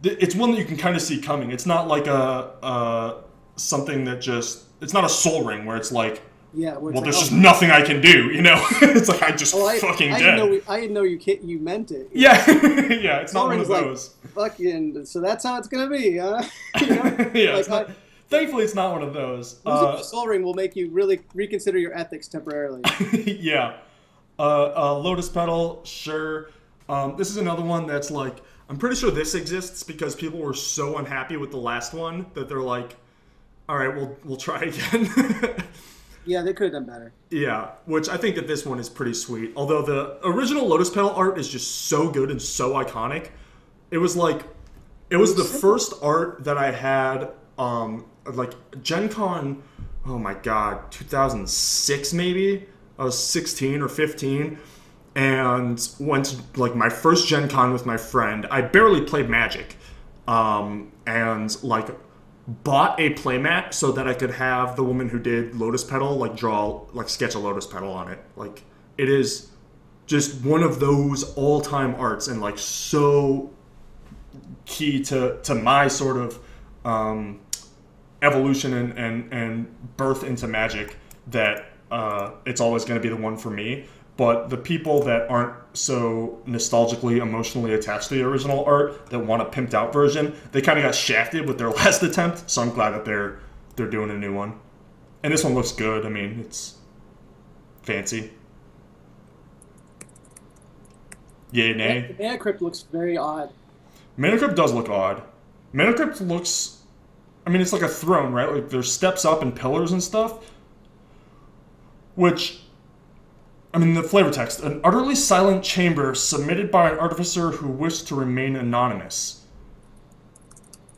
th- it's one that you can kind of see coming. It's not like a uh, something that just it's not a Sol Ring where it's like. yeah. Well, it's there's like, just oh, nothing I can do, you know. it's like I just oh, I, fucking I dead. didn't know I didn't know you ca- you meant it. Yeah, yeah, it's not one of Ring's like- those. Fucking. So that's how it's gonna be, huh? You know? yeah, it's Like, not, thankfully it's not one of those. Losing Uh, a Sol Ring will make you really reconsider your ethics temporarily. yeah, uh, uh, Lotus Petal, sure. Um, this is another one that's like I'm pretty sure this exists because people were so unhappy with the last one that they're like, all right, we'll we'll try again. yeah, they could have done better. Yeah, which I think that this one is pretty sweet. Although the original Lotus Petal art is just so good and so iconic. It was like it was the first art that I had um like Gen Con oh my god, 2006 maybe. I was 16 or 15 and went to like my first Gen Con with my friend. I barely played Magic. Um and like bought a playmat so that I could have the woman who did Lotus Petal like draw like sketch a Lotus Petal on it. Like it is just one of those all-time arts and like so key to to my sort of um, evolution and, and and birth into magic that uh, it's always going to be the one for me. But the people that aren't so nostalgically, emotionally attached to the original art that want a pimped out version, they kind of got shafted with their last attempt. So I'm glad that they're they're doing a new one. And this one looks good. I mean, it's fancy. Yay, nay. The Mana Crypt looks very odd. Mana Crypt does look odd. Mana Crypt looks. I mean, it's like a throne, right? Like there's steps up and pillars and stuff. Which. I mean, the flavor text an utterly silent chamber submitted by an artificer who wished to remain anonymous.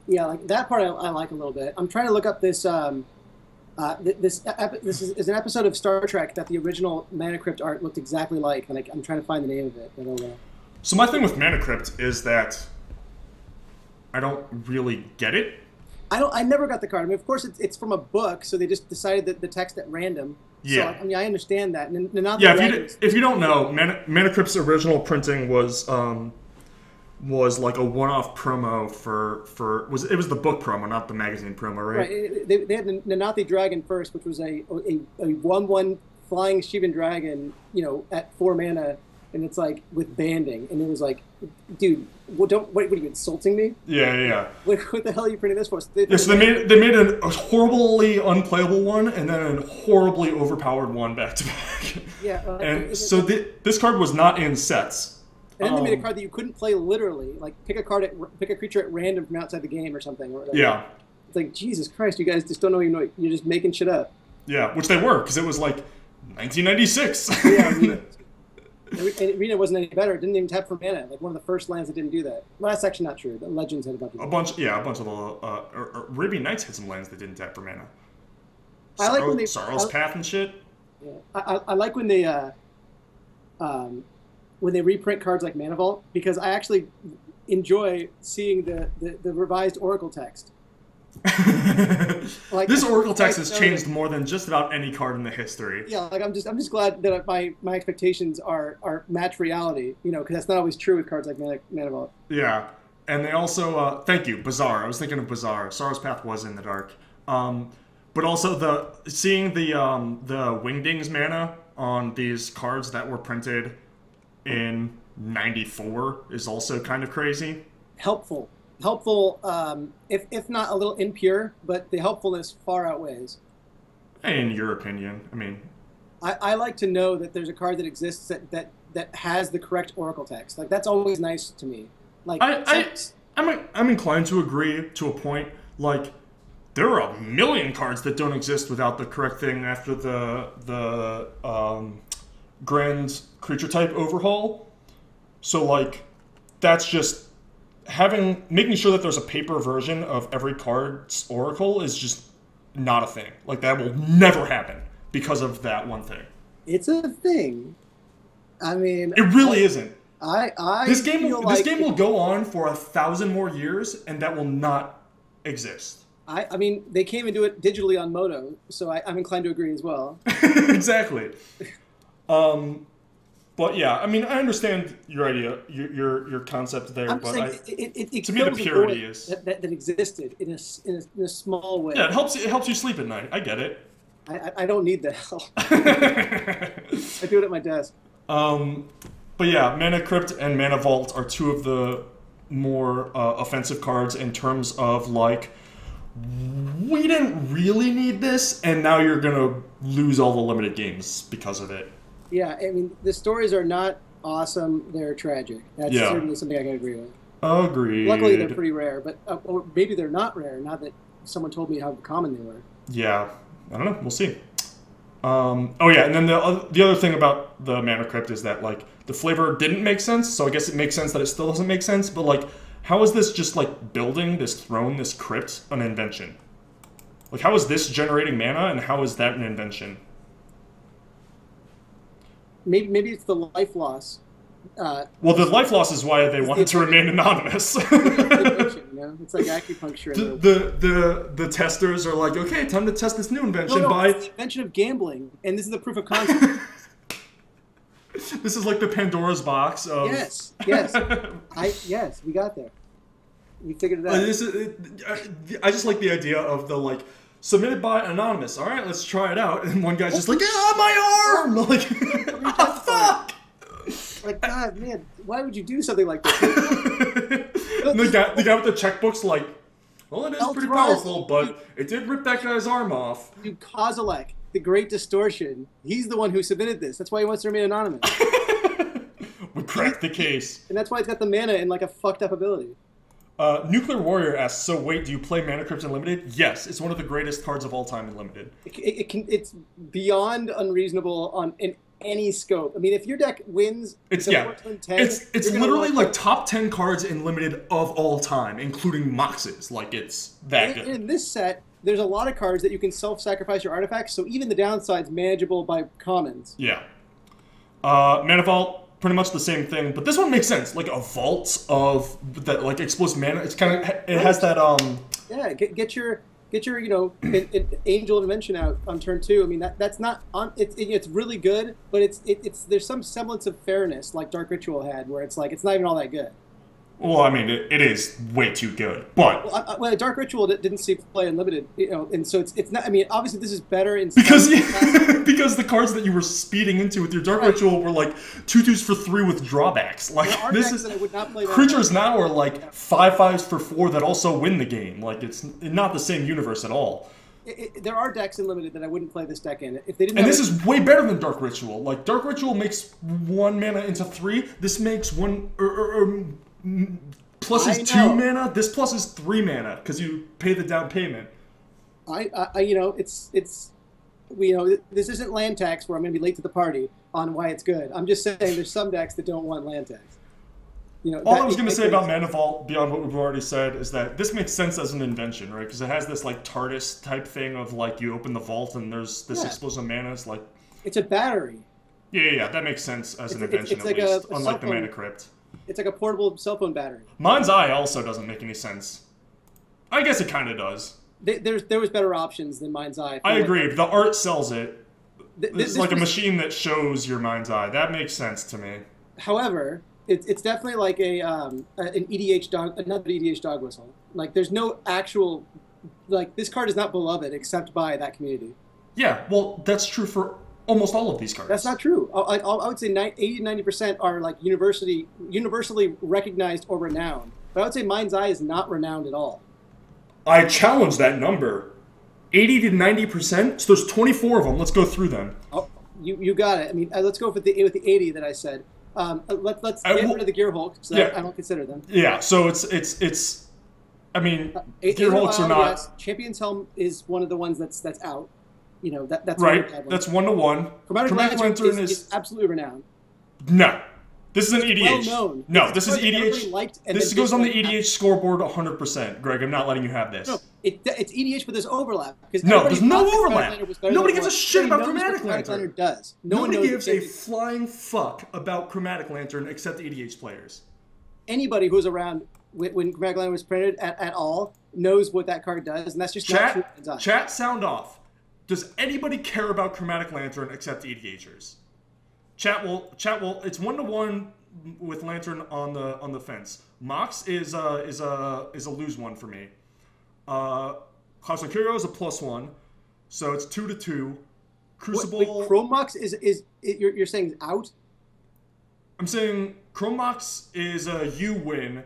Yeah, like that part I, I like a little bit. I'm trying to look up this. Um, uh, this this is, is an episode of Star Trek that the original Mana Crypt art looked exactly like, and I, I'm trying to find the name of it. I don't know. So, my thing with Mana Crypt is that I don't really get it. I don't. I never got the card. I mean, of course, it's, it's from a book, so they just decided that the text at random. Yeah. So, I mean, I understand that. And, and not Yeah, if you, d- if you don't know, Mana, Mana Crypt's original printing was um, was like a one-off promo for for was it was the book promo, not the magazine promo, right? Right. it- They, they had the Nalathni Dragon first, which was a a, a one-one flying Shivan Dragon, you know, at four mana, and it's like with banding, and it was like, dude, well, don't wait. What are you insulting me? Yeah, yeah. What, what the hell are you printing this for? So they- Yeah, so they made they made an, a horribly unplayable one and then a horribly overpowered one back to back. Yeah, uh, And so this card was not in sets. And then they made a Um, card that you couldn't play literally, like pick a card at pick a creature at random from outside the game or something. Or. Yeah, it's like Jesus Christ, you guys just don't know you know you're just making shit up. yeah, which they were because it was like 1996. Yeah, I mean, And Arena wasn't any better. It didn't even tap for mana. Like one of the first lands that didn't do that. Well, that's actually not true. The Legends had a bunch of A bunch, yeah, a bunch of the uh, or, or Arabian Nights had some lands that didn't tap for mana. I like Sorrow- when they- Sorrow's I- Path and shit. Yeah. I, I, I like when they uh, um, when they reprint cards like Mana Vault because I actually enjoy seeing the, the, the revised Oracle text. Like this Oracle text has changed that- more than just about any card in the history. Yeah, like I'm just I'm just glad that my my expectations are are match reality. You know, because that's not always true with cards like Mana, Mana Vault. Yeah, and they also uh, thank you, Bazaar. I was thinking of Bazaar. Sorrow's Path was in the dark, um, but also the seeing the um, the Wingdings mana on these cards that were printed in '94 is also kind of crazy. Helpful, helpful. Um, if if not a little impure, but the helpfulness far outweighs. In your opinion, I mean, I, I like to know that there's a card that exists that, that that has the correct Oracle text. Like that's always nice to me. Like I, I I'm I'm inclined to agree to a point. Like there are a million cards that don't exist without the correct thing after the the um, grand creature type overhaul. So like that's just having making sure that there's a paper version of every card's oracle is just not a thing. Like that will never happen because of that one thing. it's a thing. I mean, It really isn't. I I This game will, like this game will go on for a thousand more years, and that will not exist. I, I mean, they came and do it digitally on MODO, so I, I'm inclined to agree as well. exactly. Um, but yeah, I mean, I understand your idea, your your, your concept there, I'm but saying I, it, it, it, to me, the purity is- that, that, that existed in a, in, a, in a small way. yeah, it helps. It helps you sleep at night. I get it. I, I- I don't need the help. I do it at my desk. um, but yeah, Mana Crypt and Mana Vault are two of the more uh, offensive cards in terms of like. We didn't really need this, and now you're gonna lose all the limited games because of it. Yeah, I mean, the stories are not awesome. They're tragic. That's Yeah. certainly something I can agree with. Agreed. Luckily, they're pretty rare, but uh, or maybe they're not rare. Now that someone told me how common they were. Yeah, I don't know. We'll see. Um, oh yeah, and then the oth- the other thing about the Mana Crypt is that like the flavor didn't make sense, so I guess it makes sense that it still doesn't make sense. But like, how is this just like building this throne, this crypt, an invention? Like, how is this generating mana, and how is that an invention? Maybe maybe it's the life loss. Uh, Well, the life loss is why they wanted the- to remain anonymous. you know, it's like acupuncture. the, the the the testers are like, okay, time to test this new invention no, by it's the invention of gambling, and this is the proof of concept. this is like the Pandora's box of yes, yes, I yes, we got there. We figured it Uh, out. this is, uh, I just like the idea of the like submitted by anonymous. All right, let's try it out. And one guy's just like, "Ah, my arm!" Like, oh, fuck. Like God, man, why would you do something like this? The guy, the guy with the checkbook's like, "Well, it is pretty powerful, but it did rip that guy's arm off." Dude, Kozilek, the Great Distortion. He's the one who submitted this. That's why he wants to remain anonymous, We cracked the case. and that's why it's got the mana and like a fucked up ability. Uh, Nuclear Warrior asks, "So wait, do you play Mana Crypt in Limited?" Yes, it's one of the greatest cards of all time in Limited. It, it, can. It's beyond unreasonable on in any scope. I mean, if your deck wins, It's yeah, 410, it's it's literally like top ten cards in limited of all time, including Moxes. Like it's that in, good. in this set. There's a lot of cards that you can self-sacrifice your artifacts, so even the downside's manageable by commons. Yeah. Uh, Mana Vault, pretty much the same thing, but this one makes sense. Like a vault of that, like explosive mana. It's kind of it has that um. Yeah, get, get your get your you know an, an Angel of Invention out on turn two. I mean that that's not on. It's it, it's really good, but it's it, it's there's some semblance of fairness like Dark Ritual had, where it's like it's not even all that good. Well, I mean, it, it is way too good, but Well, I, well Dark Ritual didn't see play unlimited, you know, and so it's it's not. I mean, obviously this is better in because some- because the cards that you were speeding into with your Dark Right. Ritual were like two twos for three with drawbacks. Like this is that I would not play. creatures now are like five fives for four that also win the game. Like it's not the same universe at all. It, it, there are decks in limited that I wouldn't play this deck in if they didn't. And this a- is way better than Dark Ritual. Like Dark Ritual makes one mana into three. This makes one or, or, or plus is two mana. This plus is three mana because you pay the down payment. I, I, you know it's it's we, you know, this isn't land tax where I'm going to be late to the party on why it's good. I'm just saying there's some decks that don't want land tax. You know, All that I was going to say about. Mana Vault, beyond what we've already said, is that this makes sense as an invention, right? Because it has this like TARDIS type thing of like you open the vault and there's this Yeah. explosive mana. It's like, It's a battery. yeah, yeah, yeah, that makes sense as an It's- it's- invention it's at like least, a unlike the. Mana Crypt. It's like a portable cell phone battery. Mind's Eye also doesn't make any sense. I guess it kind of does. Th- There's there was better options than Mind's Eye. I agree. The art sells it. Th- this like a machine that shows your mind's eye. That makes sense to me. However, it's it's definitely like a um, a- an EDH dog, another EDH dog whistle. Like there's no actual, like this card is not beloved except by that community. Yeah, well, that's true for almost all of these cards. That's not true. I, I, I would say ni- 80 90 percent are like university universally recognized or renowned. But I would say Mind's Eye is not renowned at all. I challenge that number. 80 to 90%? So there's 24 of them. Let's go through them. Oh, you you got it. I mean, uh, let's go with the with the 80 that I said. Um, uh, let, let's get will- rid of the Gear Hulk. So Yeah. I don't consider them. Yeah, so it's it's it's I mean, Eight- Gear Hulks are not yes. Champion's Helm is one of the ones that's that's out. You know that that's a really bad right. one. That's 1 to 1. Chromatic, Chromatic Lantern, is, is absolutely renowned. no. This is an EDH. Well known. No, It's this is EDH. liked and This goes on the. EDH scoreboard 100%. Greg, I'm not letting you have this. No, it, it's EDH, but there's overlap. Because No, there's no thought that Chromatic overlap. Lantern was better Nobody gives a shit about Chromatic Lantern. Lantern does. No one Nobody gives a flying fuck about Chromatic Lantern except EDH players. anybody who's around when, when Chromatic Lantern was printed at, at all knows what that card does, and that's just. Chat, chat, sound off. Does anybody care about Chromatic Lantern except EDHers? Chat will, chat will. It's one to one with Lantern on the on the fence. Mox is a is a is a lose one for me. Uh, Cosmic Hero is a plus one, so it's two to two. Crucible. wait, Chrome Mox is is it, you're, you're saying out? I'm saying Chrome Mox is a you win.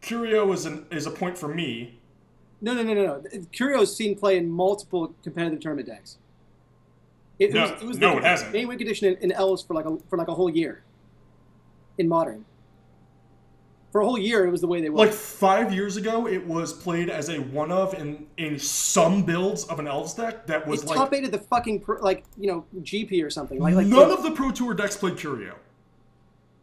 Curio is an is a point for me. No, no, no, no, no. Curio's seen play in multiple competitive tournament decks. It, No, was, it was no, the it hasn't. main win condition in, in Elves for like a for like a whole year. In modern. For a whole year, it was the way they were. Like five years ago, it was played as a one of in in some builds of an elves deck that was it like top eighted the fucking pro, like you know GP or something. Like like none of the pro tour decks played Curio.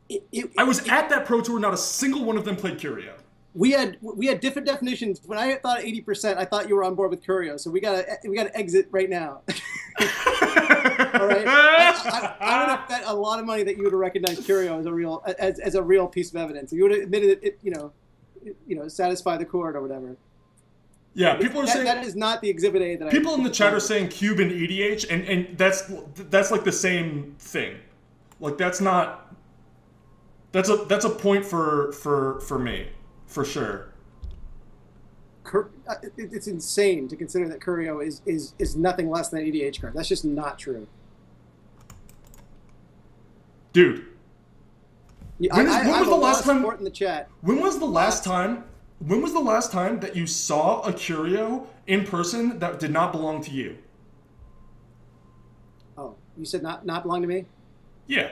it, it, I was at that pro tour, not a single one of them played Curio. We had we had different definitions. When I thought eighty percent, I thought you were on board with Curio. So we gotta we gotta exit right now. All right. I, I, I would have bet a lot of money that you would have recognized Curio as a real as, as a real piece of evidence. You would have admitted it, it you know, it, you know, satisfy the court or whatever. yeah, people are That, saying that is not the exhibit A that I. people in the chat are saying cube and EDH, and and that's that's like the same thing. Like that's not. That's a that's a point for for for me, for sure. Cur- uh, it's insane to consider that Curio is is is nothing less than an EDH card. That's just not true. Dude, Yeah, When is- I, I, when I was have the last time- in the chat. When was the last time? When was the last time that you saw a curio in person that did not belong to you? Oh, you said not not belong to me. Yeah,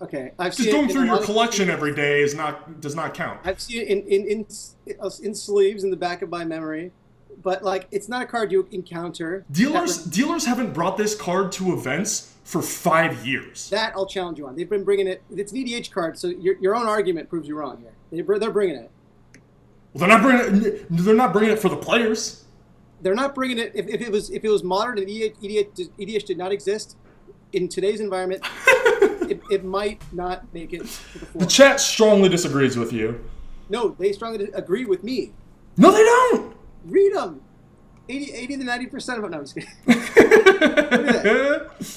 Okay, I've just seen going through your collection every day is not does not count. I've seen it in in, in in sleeves in the back of my memory, but like it's not a card you encounter. Dealers dealers haven't brought this card to events for five years. that I'll challenge you on. They've been bringing it. It's an EDH card, so your, your own argument proves you wrong here. They, they're bringing it. Well, they're not bringing it. They're not bringing it for the players. They're not bringing it. If, if it was if it was modern and EDH, EDH, EDH did not exist in today's environment, it, it might not make it to the. The chat strongly disagrees with you. no, they strongly agree with me. No, they don't. Read them. 80, 80 to 90 percent of them. No, I'm just kidding.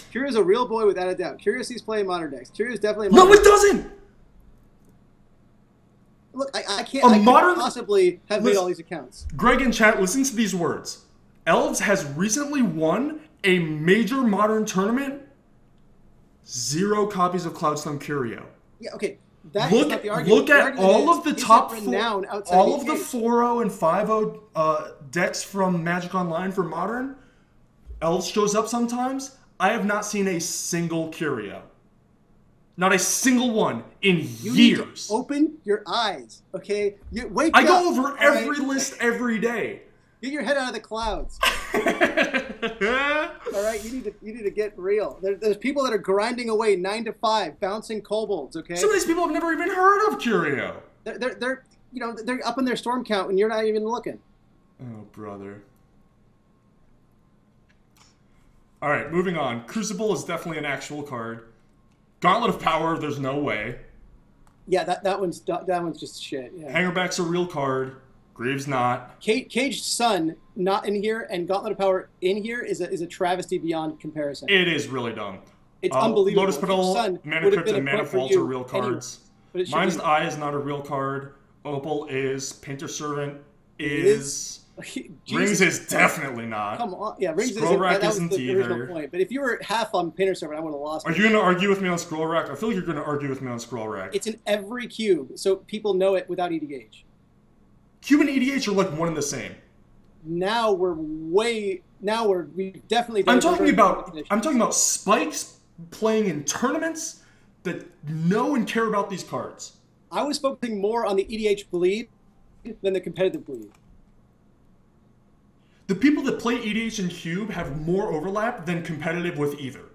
Curio's a real boy without a doubt. Curious sees playing modern decks. Curious definitely. A no, it doesn't. Look, I, I can't. A I modern- possibly have made all these accounts. Greg in chat, listen to these words. Elves has recently won a major modern tournament. Zero copies of Cloudstone Curio. Yeah, okay. That look not the argument. look at all of the top four, all of the EDH? 4 and 5 uh, decks from Magic Online for modern. Elves shows up sometimes. I have not seen a single Curio. Not a single one in You years. open your eyes, okay? You wake I up. go over every right? list every day. Get your head out of the clouds. All right, you need to you need to get real. There, there's people that are grinding away nine to five, bouncing kobolds. Okay, Some of these people have never even heard of Curio. they're, they're they're you know they're up in their storm count, and you're not even looking. Oh, brother. All right, moving on. Crucible is definitely an actual card. Gauntlet of Power, there's no way. Yeah, that, that one's that one's just shit. Yeah. Hangarback's a real card. Greaves not. Ca- Caged Sun not in here, and Gauntlet of Power in here is a is a travesty beyond comparison. It is really dumb. It's Uh, unbelievable. Lotus Petal, Mana Crypt, and Vault are real cards. should Mind's be- Eye is not a real card. Opal is. Painter Servant is. Jesus, Rings is definitely not. Come on, yeah, rings Scroll isn't, Rack that, that was isn't the original either. point. But if you were half on Painter Servant, I would have lost. Are you going to argue with me on Scroll Rack? I feel like you're going to argue with me on Scroll Rack. It's in every cube, so people know it without EDH. Cube and EDH are like one and the same. Now we're way. Now we're we definitely. I'm talking about. I'm talking about spikes playing in tournaments that know and care about these cards. I was focusing more on the EDH bleed than the competitive bleed. The people that play EDH and Cube have more overlap than competitive with either.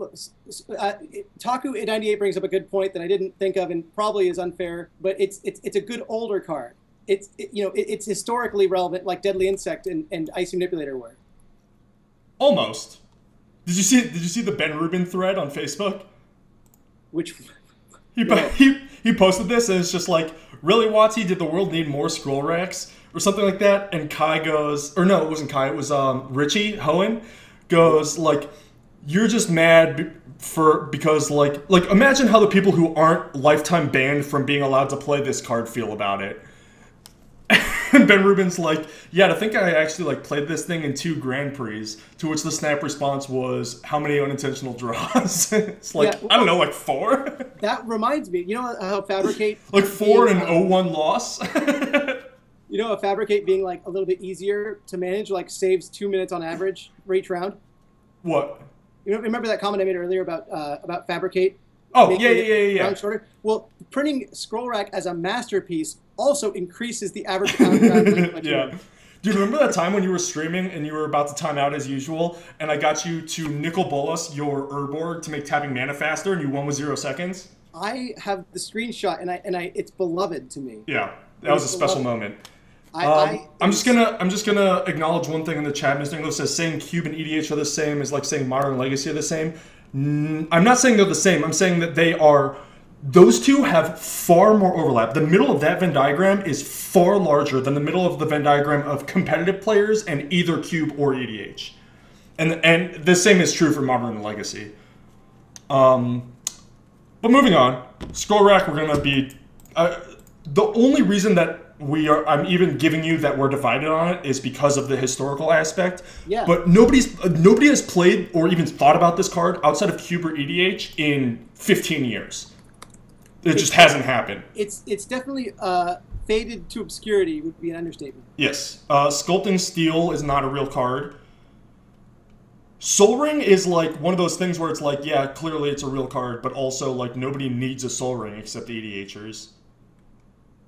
Look, s- s- uh, Taku at 98 brings up a good point that I didn't think of and probably is unfair, but it's it's it's a good older card. It's it, you know it, it's historically relevant, like Deadly Insect and, and Icy Manipulator were. Almost. Did you see? Did you see the Ben Rubin thread on Facebook? Which He, Yeah. he he posted this and it's just like, really, Watsy, did the world need more scroll racks or something like that? And Kai goes, or no, it wasn't Kai, it was um Richie Hoaen goes like, you're just mad for because like like imagine how the people who aren't lifetime banned from being allowed to play this card feel about it. And Ben Rubin's like, yeah, to think I actually like played this thing in two Grand Prix. To which the snap response was, how many unintentional draws? it's like Yeah. I don't know, like four. that reminds me, you know how Fabricate Like four and an uh, 0-1 loss. You know, a Fabricate being like a little bit easier to manage, like saves two minutes on average for each round. what? You know, remember that comment I made earlier about uh, about Fabricate Oh yeah, yeah, yeah, yeah. round shorter? Well, printing Scroll Rack as a masterpiece also increases the average round round length by two yeah. you remember that time when you were streaming and you were about to time out as usual, and I got you to nickel bolus your Urborg to make tapping mana faster, and you won with zero seconds? I have the screenshot, and I and I it's beloved to me. Yeah, that was a was a special moment. I, Um, I I'm just gonna I'm just gonna acknowledge one thing in the chat. Mr. English says saying Cube and EDH are the same is like saying Modern Legacy are the same. Mm, I'm not saying they're the same. I'm saying that they are. Those two have far more overlap. The middle of that Venn diagram is far larger than the middle of the Venn diagram of competitive players and either Cube or EDH. And and the same is true for Modern and Legacy. Um, but moving on, Scroll Rack, we're gonna be. Uh, the only reason that we are, I'm even giving you that we're divided on it, is because of the historical aspect. Yeah. But nobody's nobody has played or even thought about this card outside of Cube or EDH in 15 years. It just hasn't happened. it's it's definitely uh, faded to obscurity would be an understatement. Yes. Uh, Sculpting Steel is not a real card. Sol Ring is like one of those things where it's like, yeah, clearly it's a real card, but also like nobody needs a Sol Ring except the EDHers.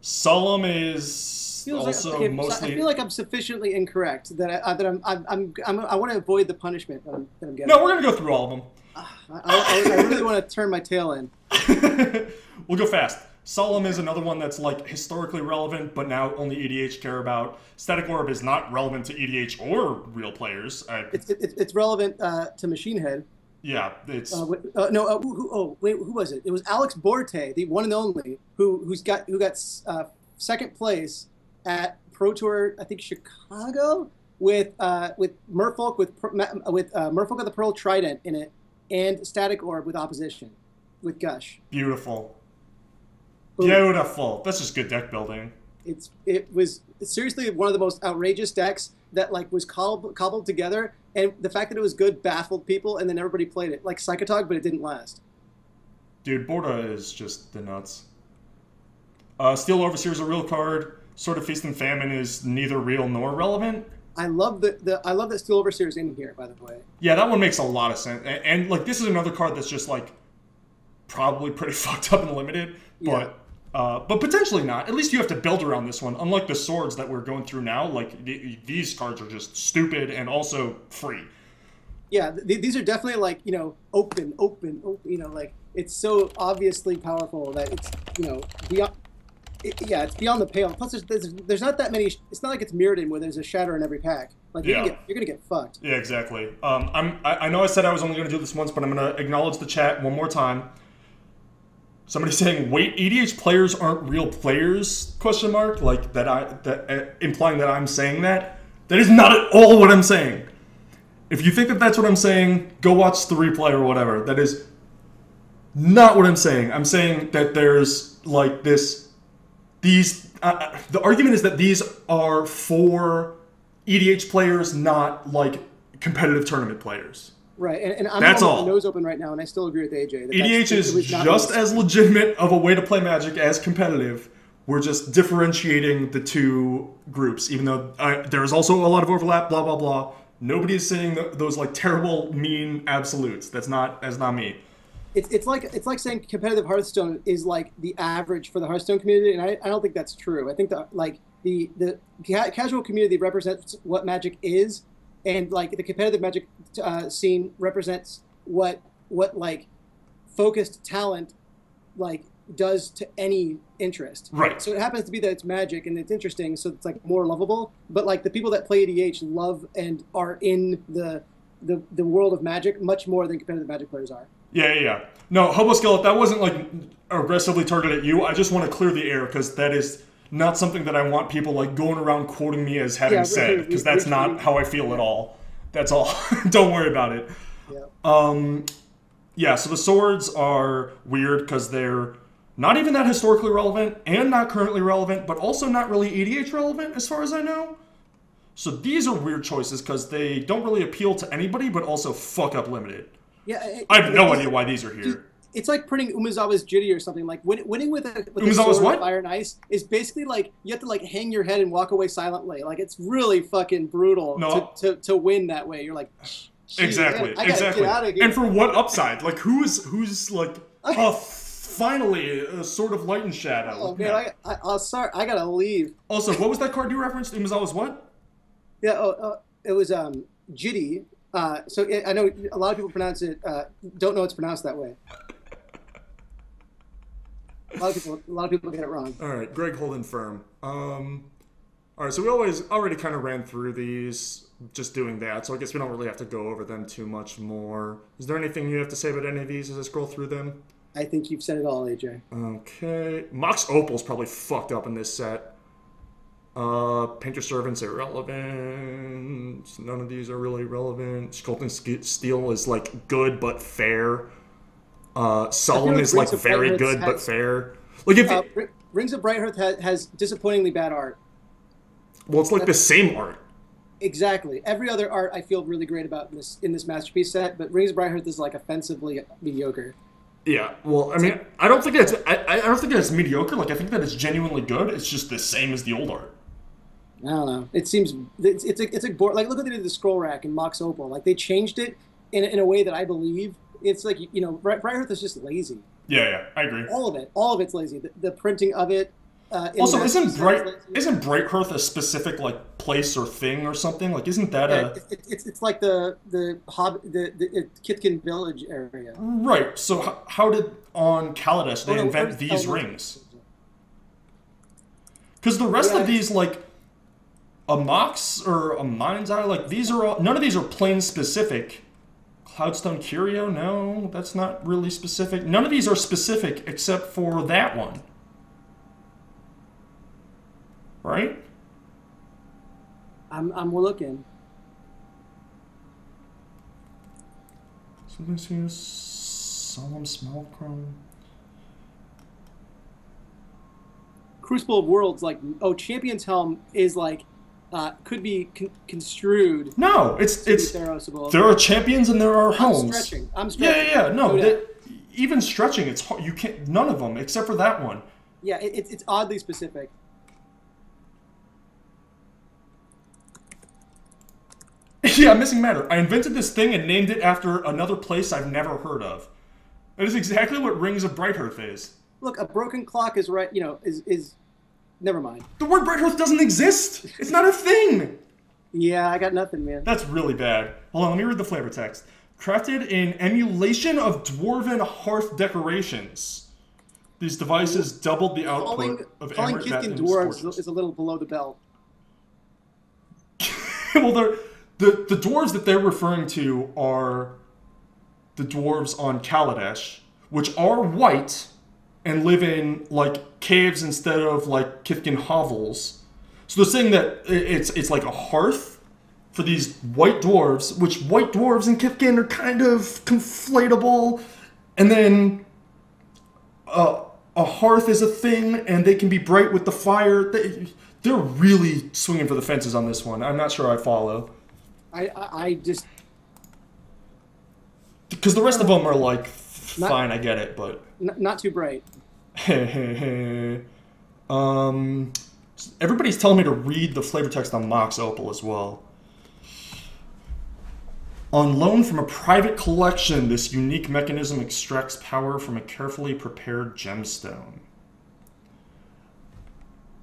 Solemn is Feels also like, okay, so mostly. I feel like I'm sufficiently incorrect that I, that I'm I'm, I'm, I'm I want to avoid the punishment that I'm, that I'm getting. no, we're gonna go through all of them. I, I, I really want to turn my tail in. we'll go fast. Solemn is another one that's like historically relevant, but now only EDH care about. Static Orb is not relevant to EDH or real players. I, It's it, it's relevant uh, to Machine Head. Yeah, it's Uh, wh- uh, no, uh, who, who, oh wait, who was it? It was Alex Borteh, the one and only, who who's got who got uh, second place at Pro Tour, I think Chicago, with uh, with Merfolk with with uh, Merfolk of the Pearl Trident in it, and Static Orb with opposition, with Gush. beautiful. Boom. Beautiful. This is good deck building. It's it was seriously one of the most outrageous decks that like was cobbled, cobbled together, and the fact that it was good baffled people, and then everybody played it like Psychotog, but it didn't last. Dude, Borteh is just the nuts. Uh, Steel Overseer is a real card. Sword of Feast and Famine is neither real nor relevant. I love the, the I love that Steel Overseer is in here, by the way. Yeah, that one makes a lot of sense. And, and like, this is another card that's just like probably pretty fucked up and limited, Yeah. But Uh, but potentially not. At least you have to build around this one. Unlike the swords that we're going through now, like th- these cards are just stupid and also free. Yeah, th- these are definitely like you know open, open, open. You know, like it's so obviously powerful that it's you know beyond. It, yeah, it's beyond the pale. Plus, there's, there's there's not that many. It's not like it's Mirrodin where there's a shatter in every pack. Like you're, Yeah. gonna, get, you're gonna get fucked. Yeah, exactly. Um, I'm. I, I know I said I was only going to do this once, but I'm going to acknowledge the chat one more time. Somebody saying, "Wait, EDH players aren't real players?" Question mark. Like that. I that uh, implying that I'm saying that. That is not at all what I'm saying. If you think that that's what I'm saying, go watch the replay or whatever. That is not what I'm saying. I'm saying that there's like this. These. Uh, the argument is that these are for EDH players, not like competitive tournament players. Right, and, and I'm That's all. nose open right now, and I still agree with AJ. That EDH is it was not just as legitimate of a way to play Magic as competitive. We're just differentiating the two groups, even though uh, there's also a lot of overlap. Blah blah blah. Nobody is saying th- those like terrible, mean absolutes. That's not that's not me. it's, it's like it's like saying competitive Hearthstone is like the average for the Hearthstone community, and I, I don't think that's true. I think that like the the ca- casual community represents what Magic is, and like the competitive Magic uh, scene represents what what like focused talent like does to any interest. Right. So it happens to be that it's Magic and it's interesting, so it's like more lovable. But like the people that play EDH love and are in the the, the world of Magic much more than competitive Magic players are. Yeah, yeah, yeah. No, Hobo Skillet, that wasn't like aggressively targeted at you. I just want to clear the air because that is not something that I want people like going around quoting me as having Yeah, said because that's not how I feel at all. That's all. Don't worry about it. Yeah. Um, yeah. So the swords are weird because they're not even that historically relevant and not currently relevant, but also not really EDH relevant as far as I know. So these are weird choices because they don't really appeal to anybody, but also fuck up limited. Yeah, it- I have no idea why these are here. It's like printing Umezawa's Jitte or something. Like win, winning with a with a sword fire and ice is basically like you have to like hang your head and walk away silently. Like it's really fucking brutal No. to, to, to win that way. You're like, Exactly, man, exactly. Get out of here. And for what upside? Like who's who's like oh finally a Sword of Light and Shadow. oh man, Yeah. I, I, I'll sorry, I gotta leave. Also, what was that card you referenced? Umezawa's what? Yeah, oh, uh, it was um Jitty. Uh, so it, I know a lot of people pronounce it. Uh, don't know it's pronounced that way. A lot of people, a lot of people get it wrong. All right, Greg Holden Firm. Um, all right, so we always already kind of ran through these, just doing that. So I guess we don't really have to go over them too much more. Is there anything you have to say about any of these as I scroll through them? I think you've said it all, AJ. Okay, Mox Opal's probably fucked up in this set. Uh, Painter Servant's irrelevant. None of these are really relevant. Sculpting Steel is like good but fair. Uh, Solemn is like very good Hearts but fair. Like if Uh, R- Rings of Brighthearth has, has disappointingly bad art. well, it's like the same art. Exactly. Every other art I feel really great about in this in this masterpiece set, but Rings of Brighthearth is like offensively mediocre. Yeah, well, I mean, I don't think it's I, I don't think it's mediocre. Like, I think that it's genuinely good. It's just the same as the old art. I don't know. It seems it's it's a, it's a board, like look what they did to the scroll rack in Mox Opal. Like they changed it in, in a way that I believe. It's like you know, Bright- Brighthearth is just lazy. Yeah, yeah, I agree. All of it, all of it's lazy. The, the printing of it. Uh, Also, isn't Bright lazy. isn't Brighthearth a specific like place or thing or something? Like, isn't that Yeah, a it, it, it's it's like the the hob the, the, the Kithkin Village area. right? So, h- how did on Kaladesh they Oh, no, invent these oh, rings? Because the rest Yeah. of these, like a Mox or a Mind's Eye, like these are all none of these are plane specific. Cloudstone Curio, no, that's not really specific. None of these are specific except for that one. Right? I'm I'm looking. Something seems solemn small chrome. Crucible of Worlds, like oh, Champion's Helm is like uh, could be con- construed. No, it's it's there are champions and there are I'm homes. stretching. I'm Yeah, stretching. yeah, yeah. No, that. that, even stretching, it's hard. You can't. None of them except for that one. Yeah, it, it's it's oddly specific. yeah, missing matter. I invented this thing and named it after another place I've never heard of. That is exactly what Rings of Brighthearth is. look, a broken clock is right. You know, is is. Never mind. The word Bright Hearth doesn't exist. It's not a thing. Yeah, I got nothing, man. That's really bad. Hold on, let me read the flavor text. Crafted in emulation of dwarven hearth decorations. These devices doubled the output Calling, of calling Kithkin dwarves is a little below the belt. well, they're, the the dwarves that they're referring to are the dwarves on Kaladesh, which are white and live in like caves instead of like Kithkin hovels. So they're saying that it's it's like a hearth for these white dwarves, which white dwarves and Kithkin are kind of conflatable, and then uh, a hearth is a thing, and they can be bright with the fire. They, they're really swinging for the fences on this one. I'm not sure I follow I I, I just because the rest of them are like Not- fine. I get it, but not too bright. um, everybody's telling me to read the flavor text on Mox Opal as well. On loan from a private collection, this unique mechanism extracts power from a carefully prepared gemstone.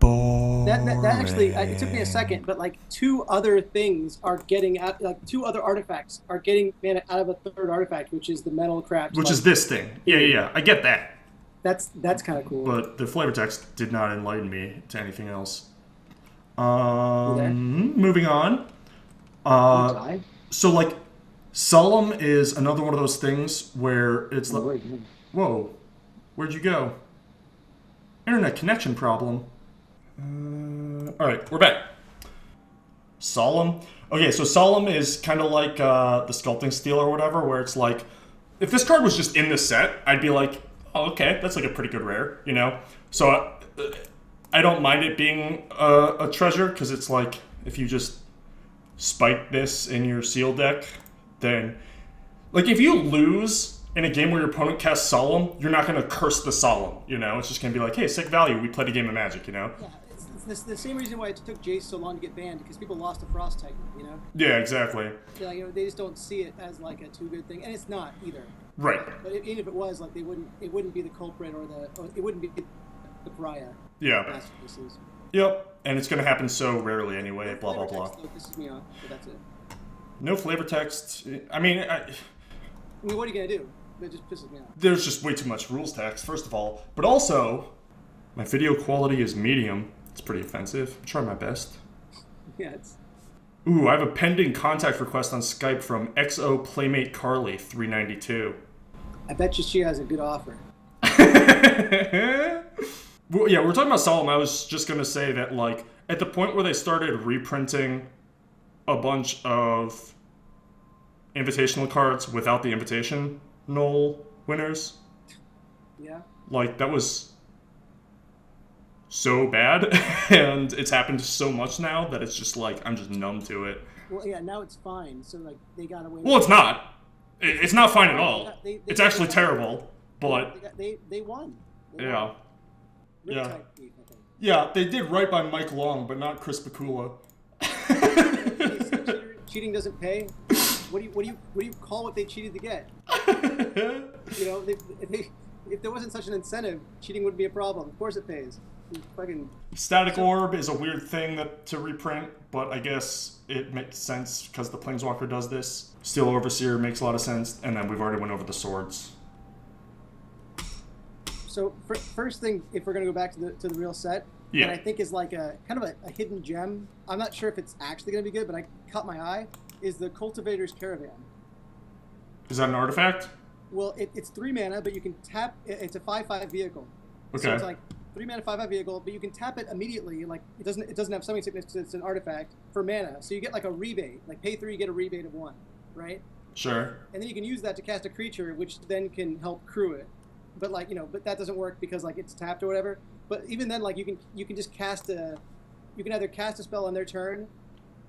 That, that, that actually uh, it took me a second, but like two other things are getting out, like two other artifacts are getting mana out of a third artifact, which is the metal craft. Which like, is this thing. Yeah, yeah, yeah. I get that. that's that's kind of cool. But the flavor text did not enlighten me to anything else. Um, moving on. Uh, so like, solemn is another one of those things where it's Oh, like, whoa, where'd you go? Internet connection problem. Uh, all right, we're back. Solemn. Okay, so solemn is kind of like uh, the sculpting steel or whatever, where it's like, if this card was just in the set, I'd be like, oh, okay, that's like a pretty good rare, you know. So uh, I don't mind it being a, a treasure because it's like if you just spike this in your seal deck, then like if you lose in a game where your opponent casts solemn, you're not gonna curse the solemn, you know. It's just gonna be like, hey, sick value. We played a game of Magic, you know. Yeah, it's the, same reason why it took Jace so long to get banned because people lost to Frost Titan. You know, Yeah, exactly. Like, you know, they just don't see it as like a too good thing, and it's not either. Right. But even if it was, like, they wouldn't, it wouldn't be the culprit or the, or it wouldn't be the pariah. Yeah. Yep. And it's gonna happen so rarely anyway. Blah blah blah. text, pisses me off, but that's it. No flavor text. I mean, I, I mean, what are you gonna do? It just pisses me off. there's just way too much rules text, first of all. But also, my video quality is medium. It's pretty offensive. I'm trying my best. Yeah, it's Ooh, I have a pending contact request on Skype from XO Playmate Carly 392. I bet you she has a good offer. well, yeah, we're talking about Solemn. I was just gonna say that, like, at the point where they started reprinting a bunch of invitational cards without the invitational winners, Yeah. like that was so bad, and it's happened so much now that it's just like I'm just numb to it. Well, yeah. Now it's fine. So like they got away. Well, it's not. It- It's not fine at all. They- they- It's actually terrible, but They, got, they they won. Yeah. won. Yeah. think. Yeah, they did right by Mike Long, but not Chris Pikula. Hey, see, cheater- cheating doesn't pay. What do you what do you what do you call what they cheated to get? You know, they, if, they, if there wasn't such an incentive, cheating wouldn't be a problem. Of course, it pays. Fucking Static Orb is a weird thing that to reprint, but I guess it makes sense because the Planeswalker does this. Steel Overseer makes a lot of sense, and then we've already went over the swords. So fir- first thing, if we're gonna go back to the to the real set, Yeah. that I think is like a kind of a, a hidden gem. I'm not sure if it's actually gonna be good, but I caught my eye. Is the Cultivator's Caravan? Is that an artifact? Well, it, it's three mana, but you can tap. it- It's a five-five vehicle. So Okay. it's like three mana, five-five vehicle, but you can tap it immediately. Like it doesn't. It doesn't have summoning sickness because it's an artifact for mana. So you get like a rebate. Like pay three, you get a rebate of one, right? Sure. and then you can use that to cast a creature, which then can help crew it. But like you know, but that doesn't work because like it's tapped or whatever. But even then, like you can you can just cast a, you can either cast a spell on their turn,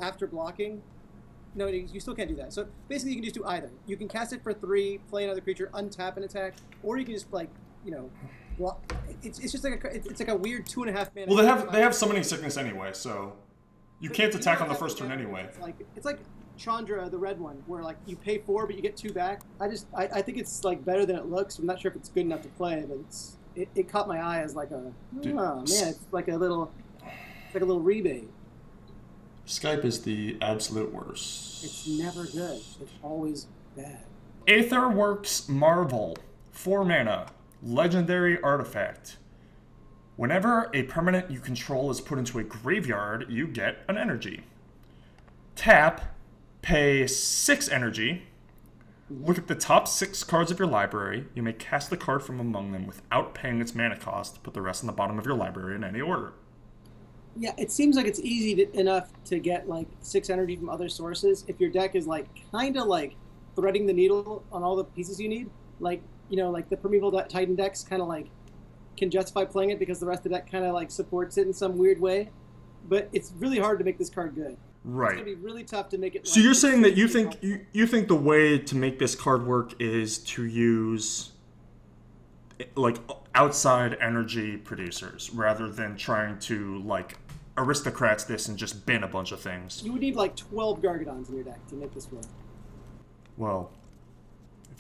after blocking. No, you you still can't do that. So basically, you can just do either. You can cast it for three, play another creature, untap and attack, or you can just like you know, block. It's, it's just like a it's it's like a weird two and a half mana. Well, they have they have summoning sickness anyway, so you But can't you attack on the first turn anyway. It's like it's like Chandra, the red one, where like you pay four but you get two back. I just I, I think it's like better than it looks. I'm not sure if it's good enough to play, but it's it, it caught my eye as like a Dude. oh man, it's like a little, it's like a little rebate. Skype is the absolute worst. It's never good. It's always bad. Aetherworks Marvel, 4 mana, legendary artifact. Whenever a permanent you control is put into a graveyard, you get an energy. Tap, pay 6 energy. Look at the top 6 cards of your library. You may cast the card from among them without paying its mana cost. Put the rest in the bottom of your library in any order. Yeah, it seems like it's easy to, enough to get like six energy from other sources if your deck is like kind of like threading the needle on all the pieces you need. Like you know, like the Primeval Titan decks kind of like can justify playing it because the rest of the deck kind of like supports it in some weird way. But it's really hard to make this card good. Right. It's gonna be really tough to make it. So like, you're saying that you think you, you think the way to make this card work is to use like outside energy producers rather than trying to like aristocrats this and just bin a bunch of things. You would need like 12 Gargadons in your deck to make this work. Well,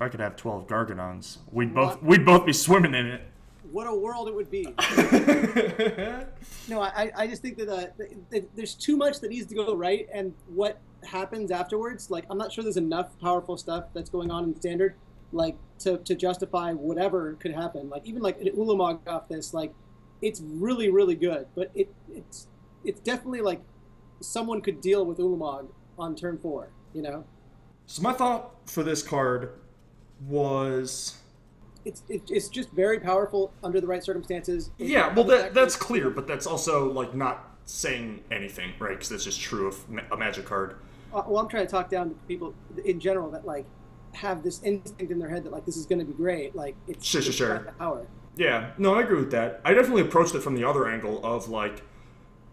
if I could have 12 Gargadons, we'd both we'd both be swimming in it. What a world it would be. no, I, I just think that, uh, that there's too much that needs to go right, and what happens afterwards, like, I'm not sure there's enough powerful stuff that's going on in standard, like, to, to justify whatever could happen. Like, even like an Ulamog off this, like, it's really, really good, but it it's it's definitely like someone could deal with Ulamog on turn four, you know? So my thought for this card was It's, it, it's just very powerful under the right circumstances. Yeah, well, that that's clear, but that's also like not saying anything, right? Because that's just true of a magic card. Uh, well, I'm trying to talk down to people in general that like have this instinct in their head that like this is going to be great. Like it's Sure, sure, sure. power. Yeah, no, I agree with that. I definitely approached it from the other angle of like,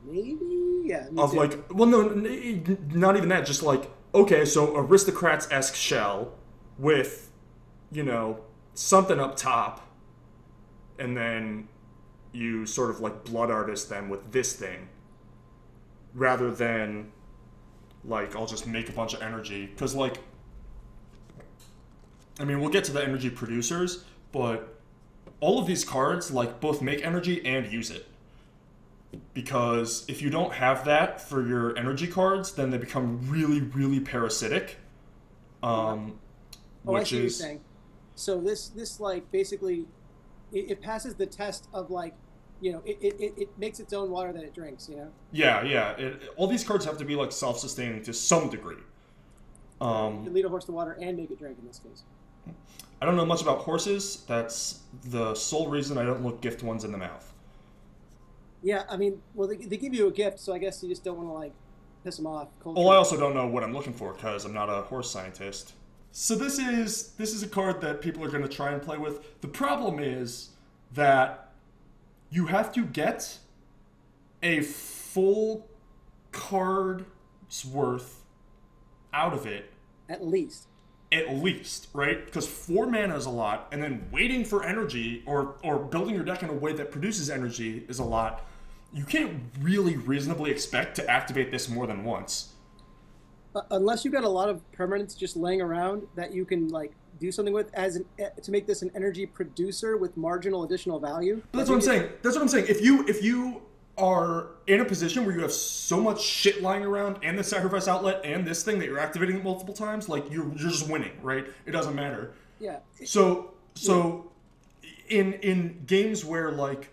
Maybe yeah. of too. like, well, no, not even that. Just like, okay, so aristocrats esque shell with, you know, something up top, and then you sort of like blood artist them with this thing, rather than like I'll just make a bunch of energy because like. I mean, we'll get to the energy producers, but all of these cards like both make energy and use it because if you don't have that for your energy cards then they become really really parasitic um, oh, which see what you're is. So this this like basically it, it passes the test of like you know it, it, it, makes its own water that it drinks. You know. yeah yeah it, all these cards have to be like self-sustaining to some degree You um, can lead a horse to water and make it drink in this case. i don't know much about horses that's the sole reason i don't look gift ones in the mouth Yeah, I mean, well, they, they give you a gift, so I guess you just don't want to like piss them off. Cold Well, I also don't know what I'm looking for because I'm not a horse scientist. So this is this is a card that people are going to try and play with. The problem is that you have to get a full card's worth out of it at least. at least, right? Because four mana is a lot, and then waiting for energy or or building your deck in a way that produces energy is a lot. You can't really reasonably expect to activate this more than once. Uh, unless you've got a lot of permanents just laying around that you can like do something with as an, eh, to make this an energy producer with marginal additional value. But that's what I'm saying. That's what I'm saying. If you if you are in a position where you have so much shit lying around and the sacrifice outlet and this thing that you're activating multiple times, like you're you're just winning, right? It doesn't matter. Yeah. So so in in games where like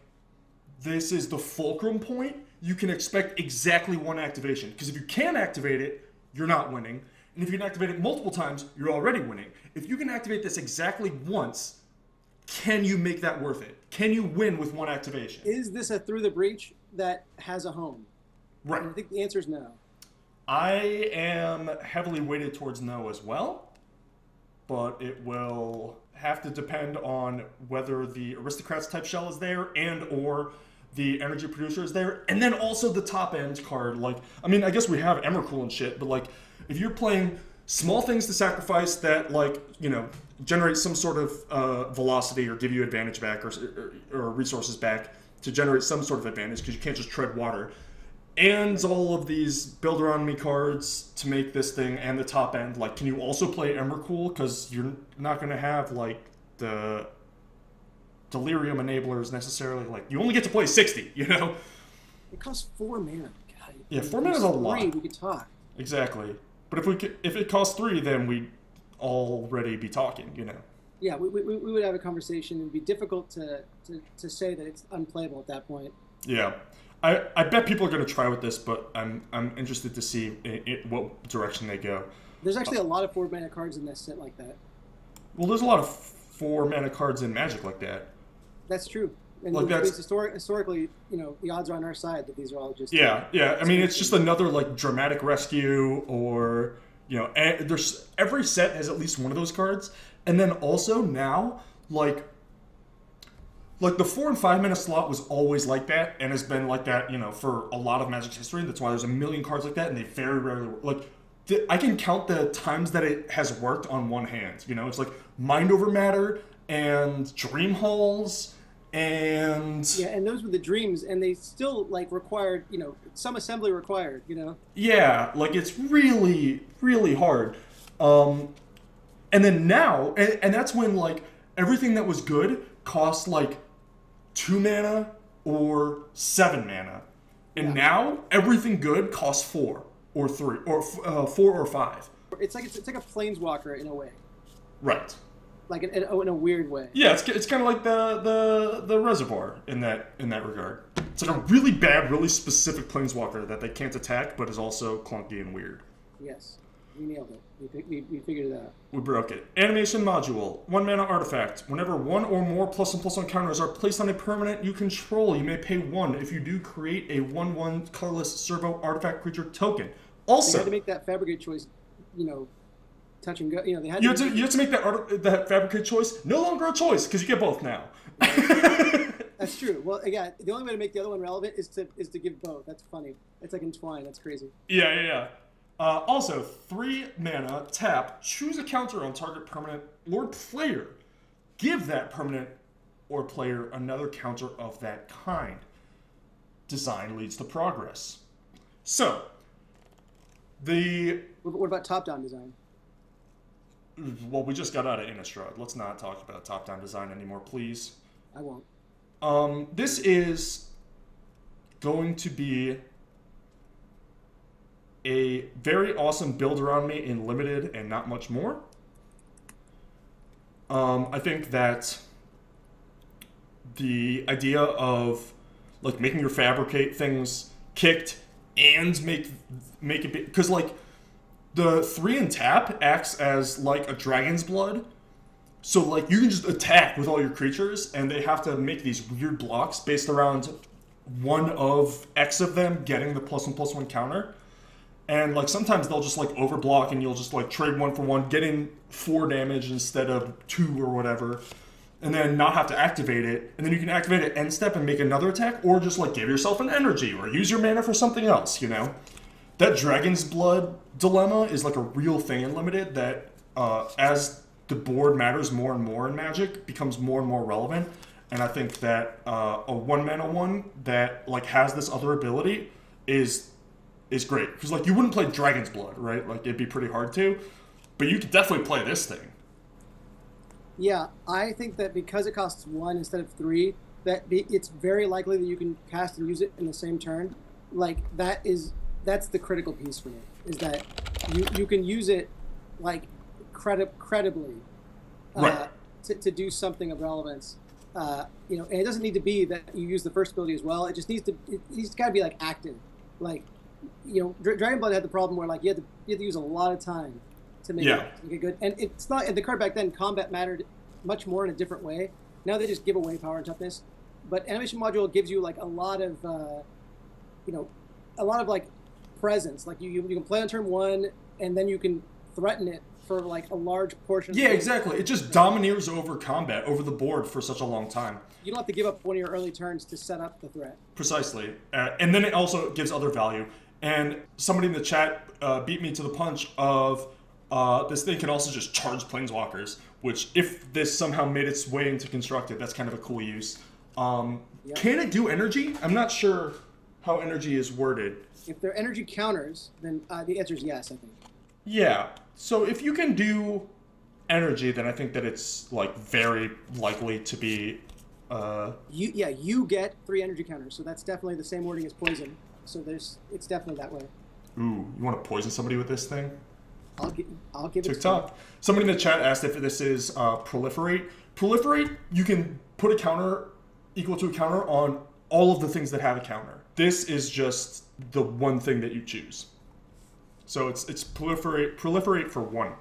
this is the fulcrum point, you can expect exactly one activation. Because if you can activate it, you're not winning. And if you can activate it multiple times, you're already winning. If you can activate this exactly once, can you make that worth it? Can you win with one activation? Is this a through the breach that has a home? Right. And I think the answer is no. I am heavily weighted towards no as well, but it will have to depend on whether the aristocrats type shell is there and or the energy producer is there, and then also the top end card. Like, I mean, I guess we have Emrakul and shit, but like, if you're playing small things to sacrifice that like you know generate some sort of uh, velocity or give you advantage back or, or, or resources back to generate some sort of advantage because you can't just tread water and all of these build around me cards to make this thing and the top end like can you also play Emrakul because you're not going to have like the delirium enablers necessarily. Like you only get to play sixty, you know. It costs four mana. God, Yeah, four mana is a three, lot. We could talk. Exactly. But if we could, if it costs three, then we'd already be talking, you know. Yeah, we, we, we would have a conversation. It'd be difficult to, to, to say that it's unplayable at that point. Yeah. I, I bet people are going to try with this, but I'm I'm interested to see i i what direction they go. There's actually a lot of four mana cards in this set like that. Well, there's a lot of four mana cards in Magic like that. That's true. And Like, that's- historic, historically, you know, the odds are on our side that these are all just Yeah, yeah. I mean, it's just another like dramatic rescue, or you know, e- there's every set has at least one of those cards, and then also now like. Like the four and five minute slot was always like that, and has been like that, you know, for a lot of Magic's history. That's why there's a million cards like that, and they very rarely work. like. th- I can count the times that it has worked on one hand. You know, it's like Mind Over Matter and Dream Halls and Yeah, and those were the dreams, and they still like required, you know, some assembly required. You know, Yeah, like it's really, really hard. Um, and then now, and, and that's when like everything that was good cost like two mana or seven mana, and Yeah. now everything good costs four or three or f- uh, four or five. it's like it's, it's like a planeswalker in a way, Right. Like in, in, in a weird way. Yeah, it's, it's kind of like the, the the reservoir in that in that regard. It's like a really bad, really specific planeswalker that they can't attack, but is also clunky and weird. Yes, we nailed it. We, we, we figured it out. We broke it. Animation module. One mana artifact. Whenever one or more plus and plus one counters are placed on a permanent you control, you may pay one. If you do, create a 1 1 colorless servo artifact creature token. They had Also, to make that fabricate choice, you know, touch and go. You know, they had you to. have to, you have to make that, art, that fabricate choice no longer a choice because you get both now. That's true. Well, again, the only way to make the other one relevant is to is to give both. That's funny. It's like entwine. That's crazy. Yeah, yeah, yeah. Uh, also, three mana, tap, choose a counter on target permanent or player. Give that permanent or player another counter of that kind. Design leads to progress. So, the. What, what about top down design? Well, we just got out of Innistrad. Let's not talk about top down design anymore, please. I won't. Um, this is going to be a very awesome build around me in limited and not much more. Um, I think that the idea of like making your fabricate things kicked and make make it because like the three and tap acts as like a dragon's blood so like you can just attack with all your creatures, and they have to make these weird blocks based around one of X of them getting the plus one plus one counter. And like sometimes they'll just like overblock, and you'll just like trade one for one, getting four damage instead of two or whatever, and then not have to activate it. And then you can activate it end step and make another attack, or just like give yourself an energy or use your mana for something else. You know, that dragon's blood dilemma is like a real thing in limited that uh, as the board matters more and more in magic becomes more and more relevant. And i think that uh, a one mana one that like has this other ability is is great. Because like you wouldn't play dragon's blood right? Like it'd be pretty hard to. But you could definitely play this thing. Yeah, I think that because it costs one instead of three, that be, it's very likely that you can cast and use it in the same turn. Like that is that's the critical piece for me is that you you can use it like credi- credibly uh, Right. to, to do something of relevance. Uh, you know, and it doesn't need to be that you use the first ability as well. It just needs to it needs got to be like active. Like you know, Dra- Dragon Blood had the problem where like you had to you had to use a lot of time to make, Yeah. it, to make it good. And it's not the card back then. Combat mattered much more in a different way. Now they just give away power and toughness. But animation module gives you like a lot of, uh, you know, a lot of like presence. Like you, you, you can play on turn one, and then you can threaten it for like a large portion. of the yeah exactly it just domineers over combat over the board for such a long time You don't have to give up one of your early turns to set up the threat. Precisely. Uh, and then it also gives other value. And somebody in the chat uh, beat me to the punch of uh, this thing can also just charge planeswalkers, which, if this somehow made its way into constructed, that's kind of a cool use. Um, Yeah. Can it do energy? I'm not sure how energy is worded. If they're energy counters, then uh, the answer is yes. I think. Yeah. So if you can do energy, then I think that it's like very likely to be Uh, You yeah, you get three energy counters, so that's definitely the same wording as poison. So there's it's definitely that way. ooh, you want to poison somebody with this thing? I'll give I'll give it to TikTok. Somebody in the chat asked if this is uh, proliferate. Proliferate, you can put a counter equal to a counter on all of the things that have a counter. This is just the one thing that you choose. So it's it's proliferate proliferate for one.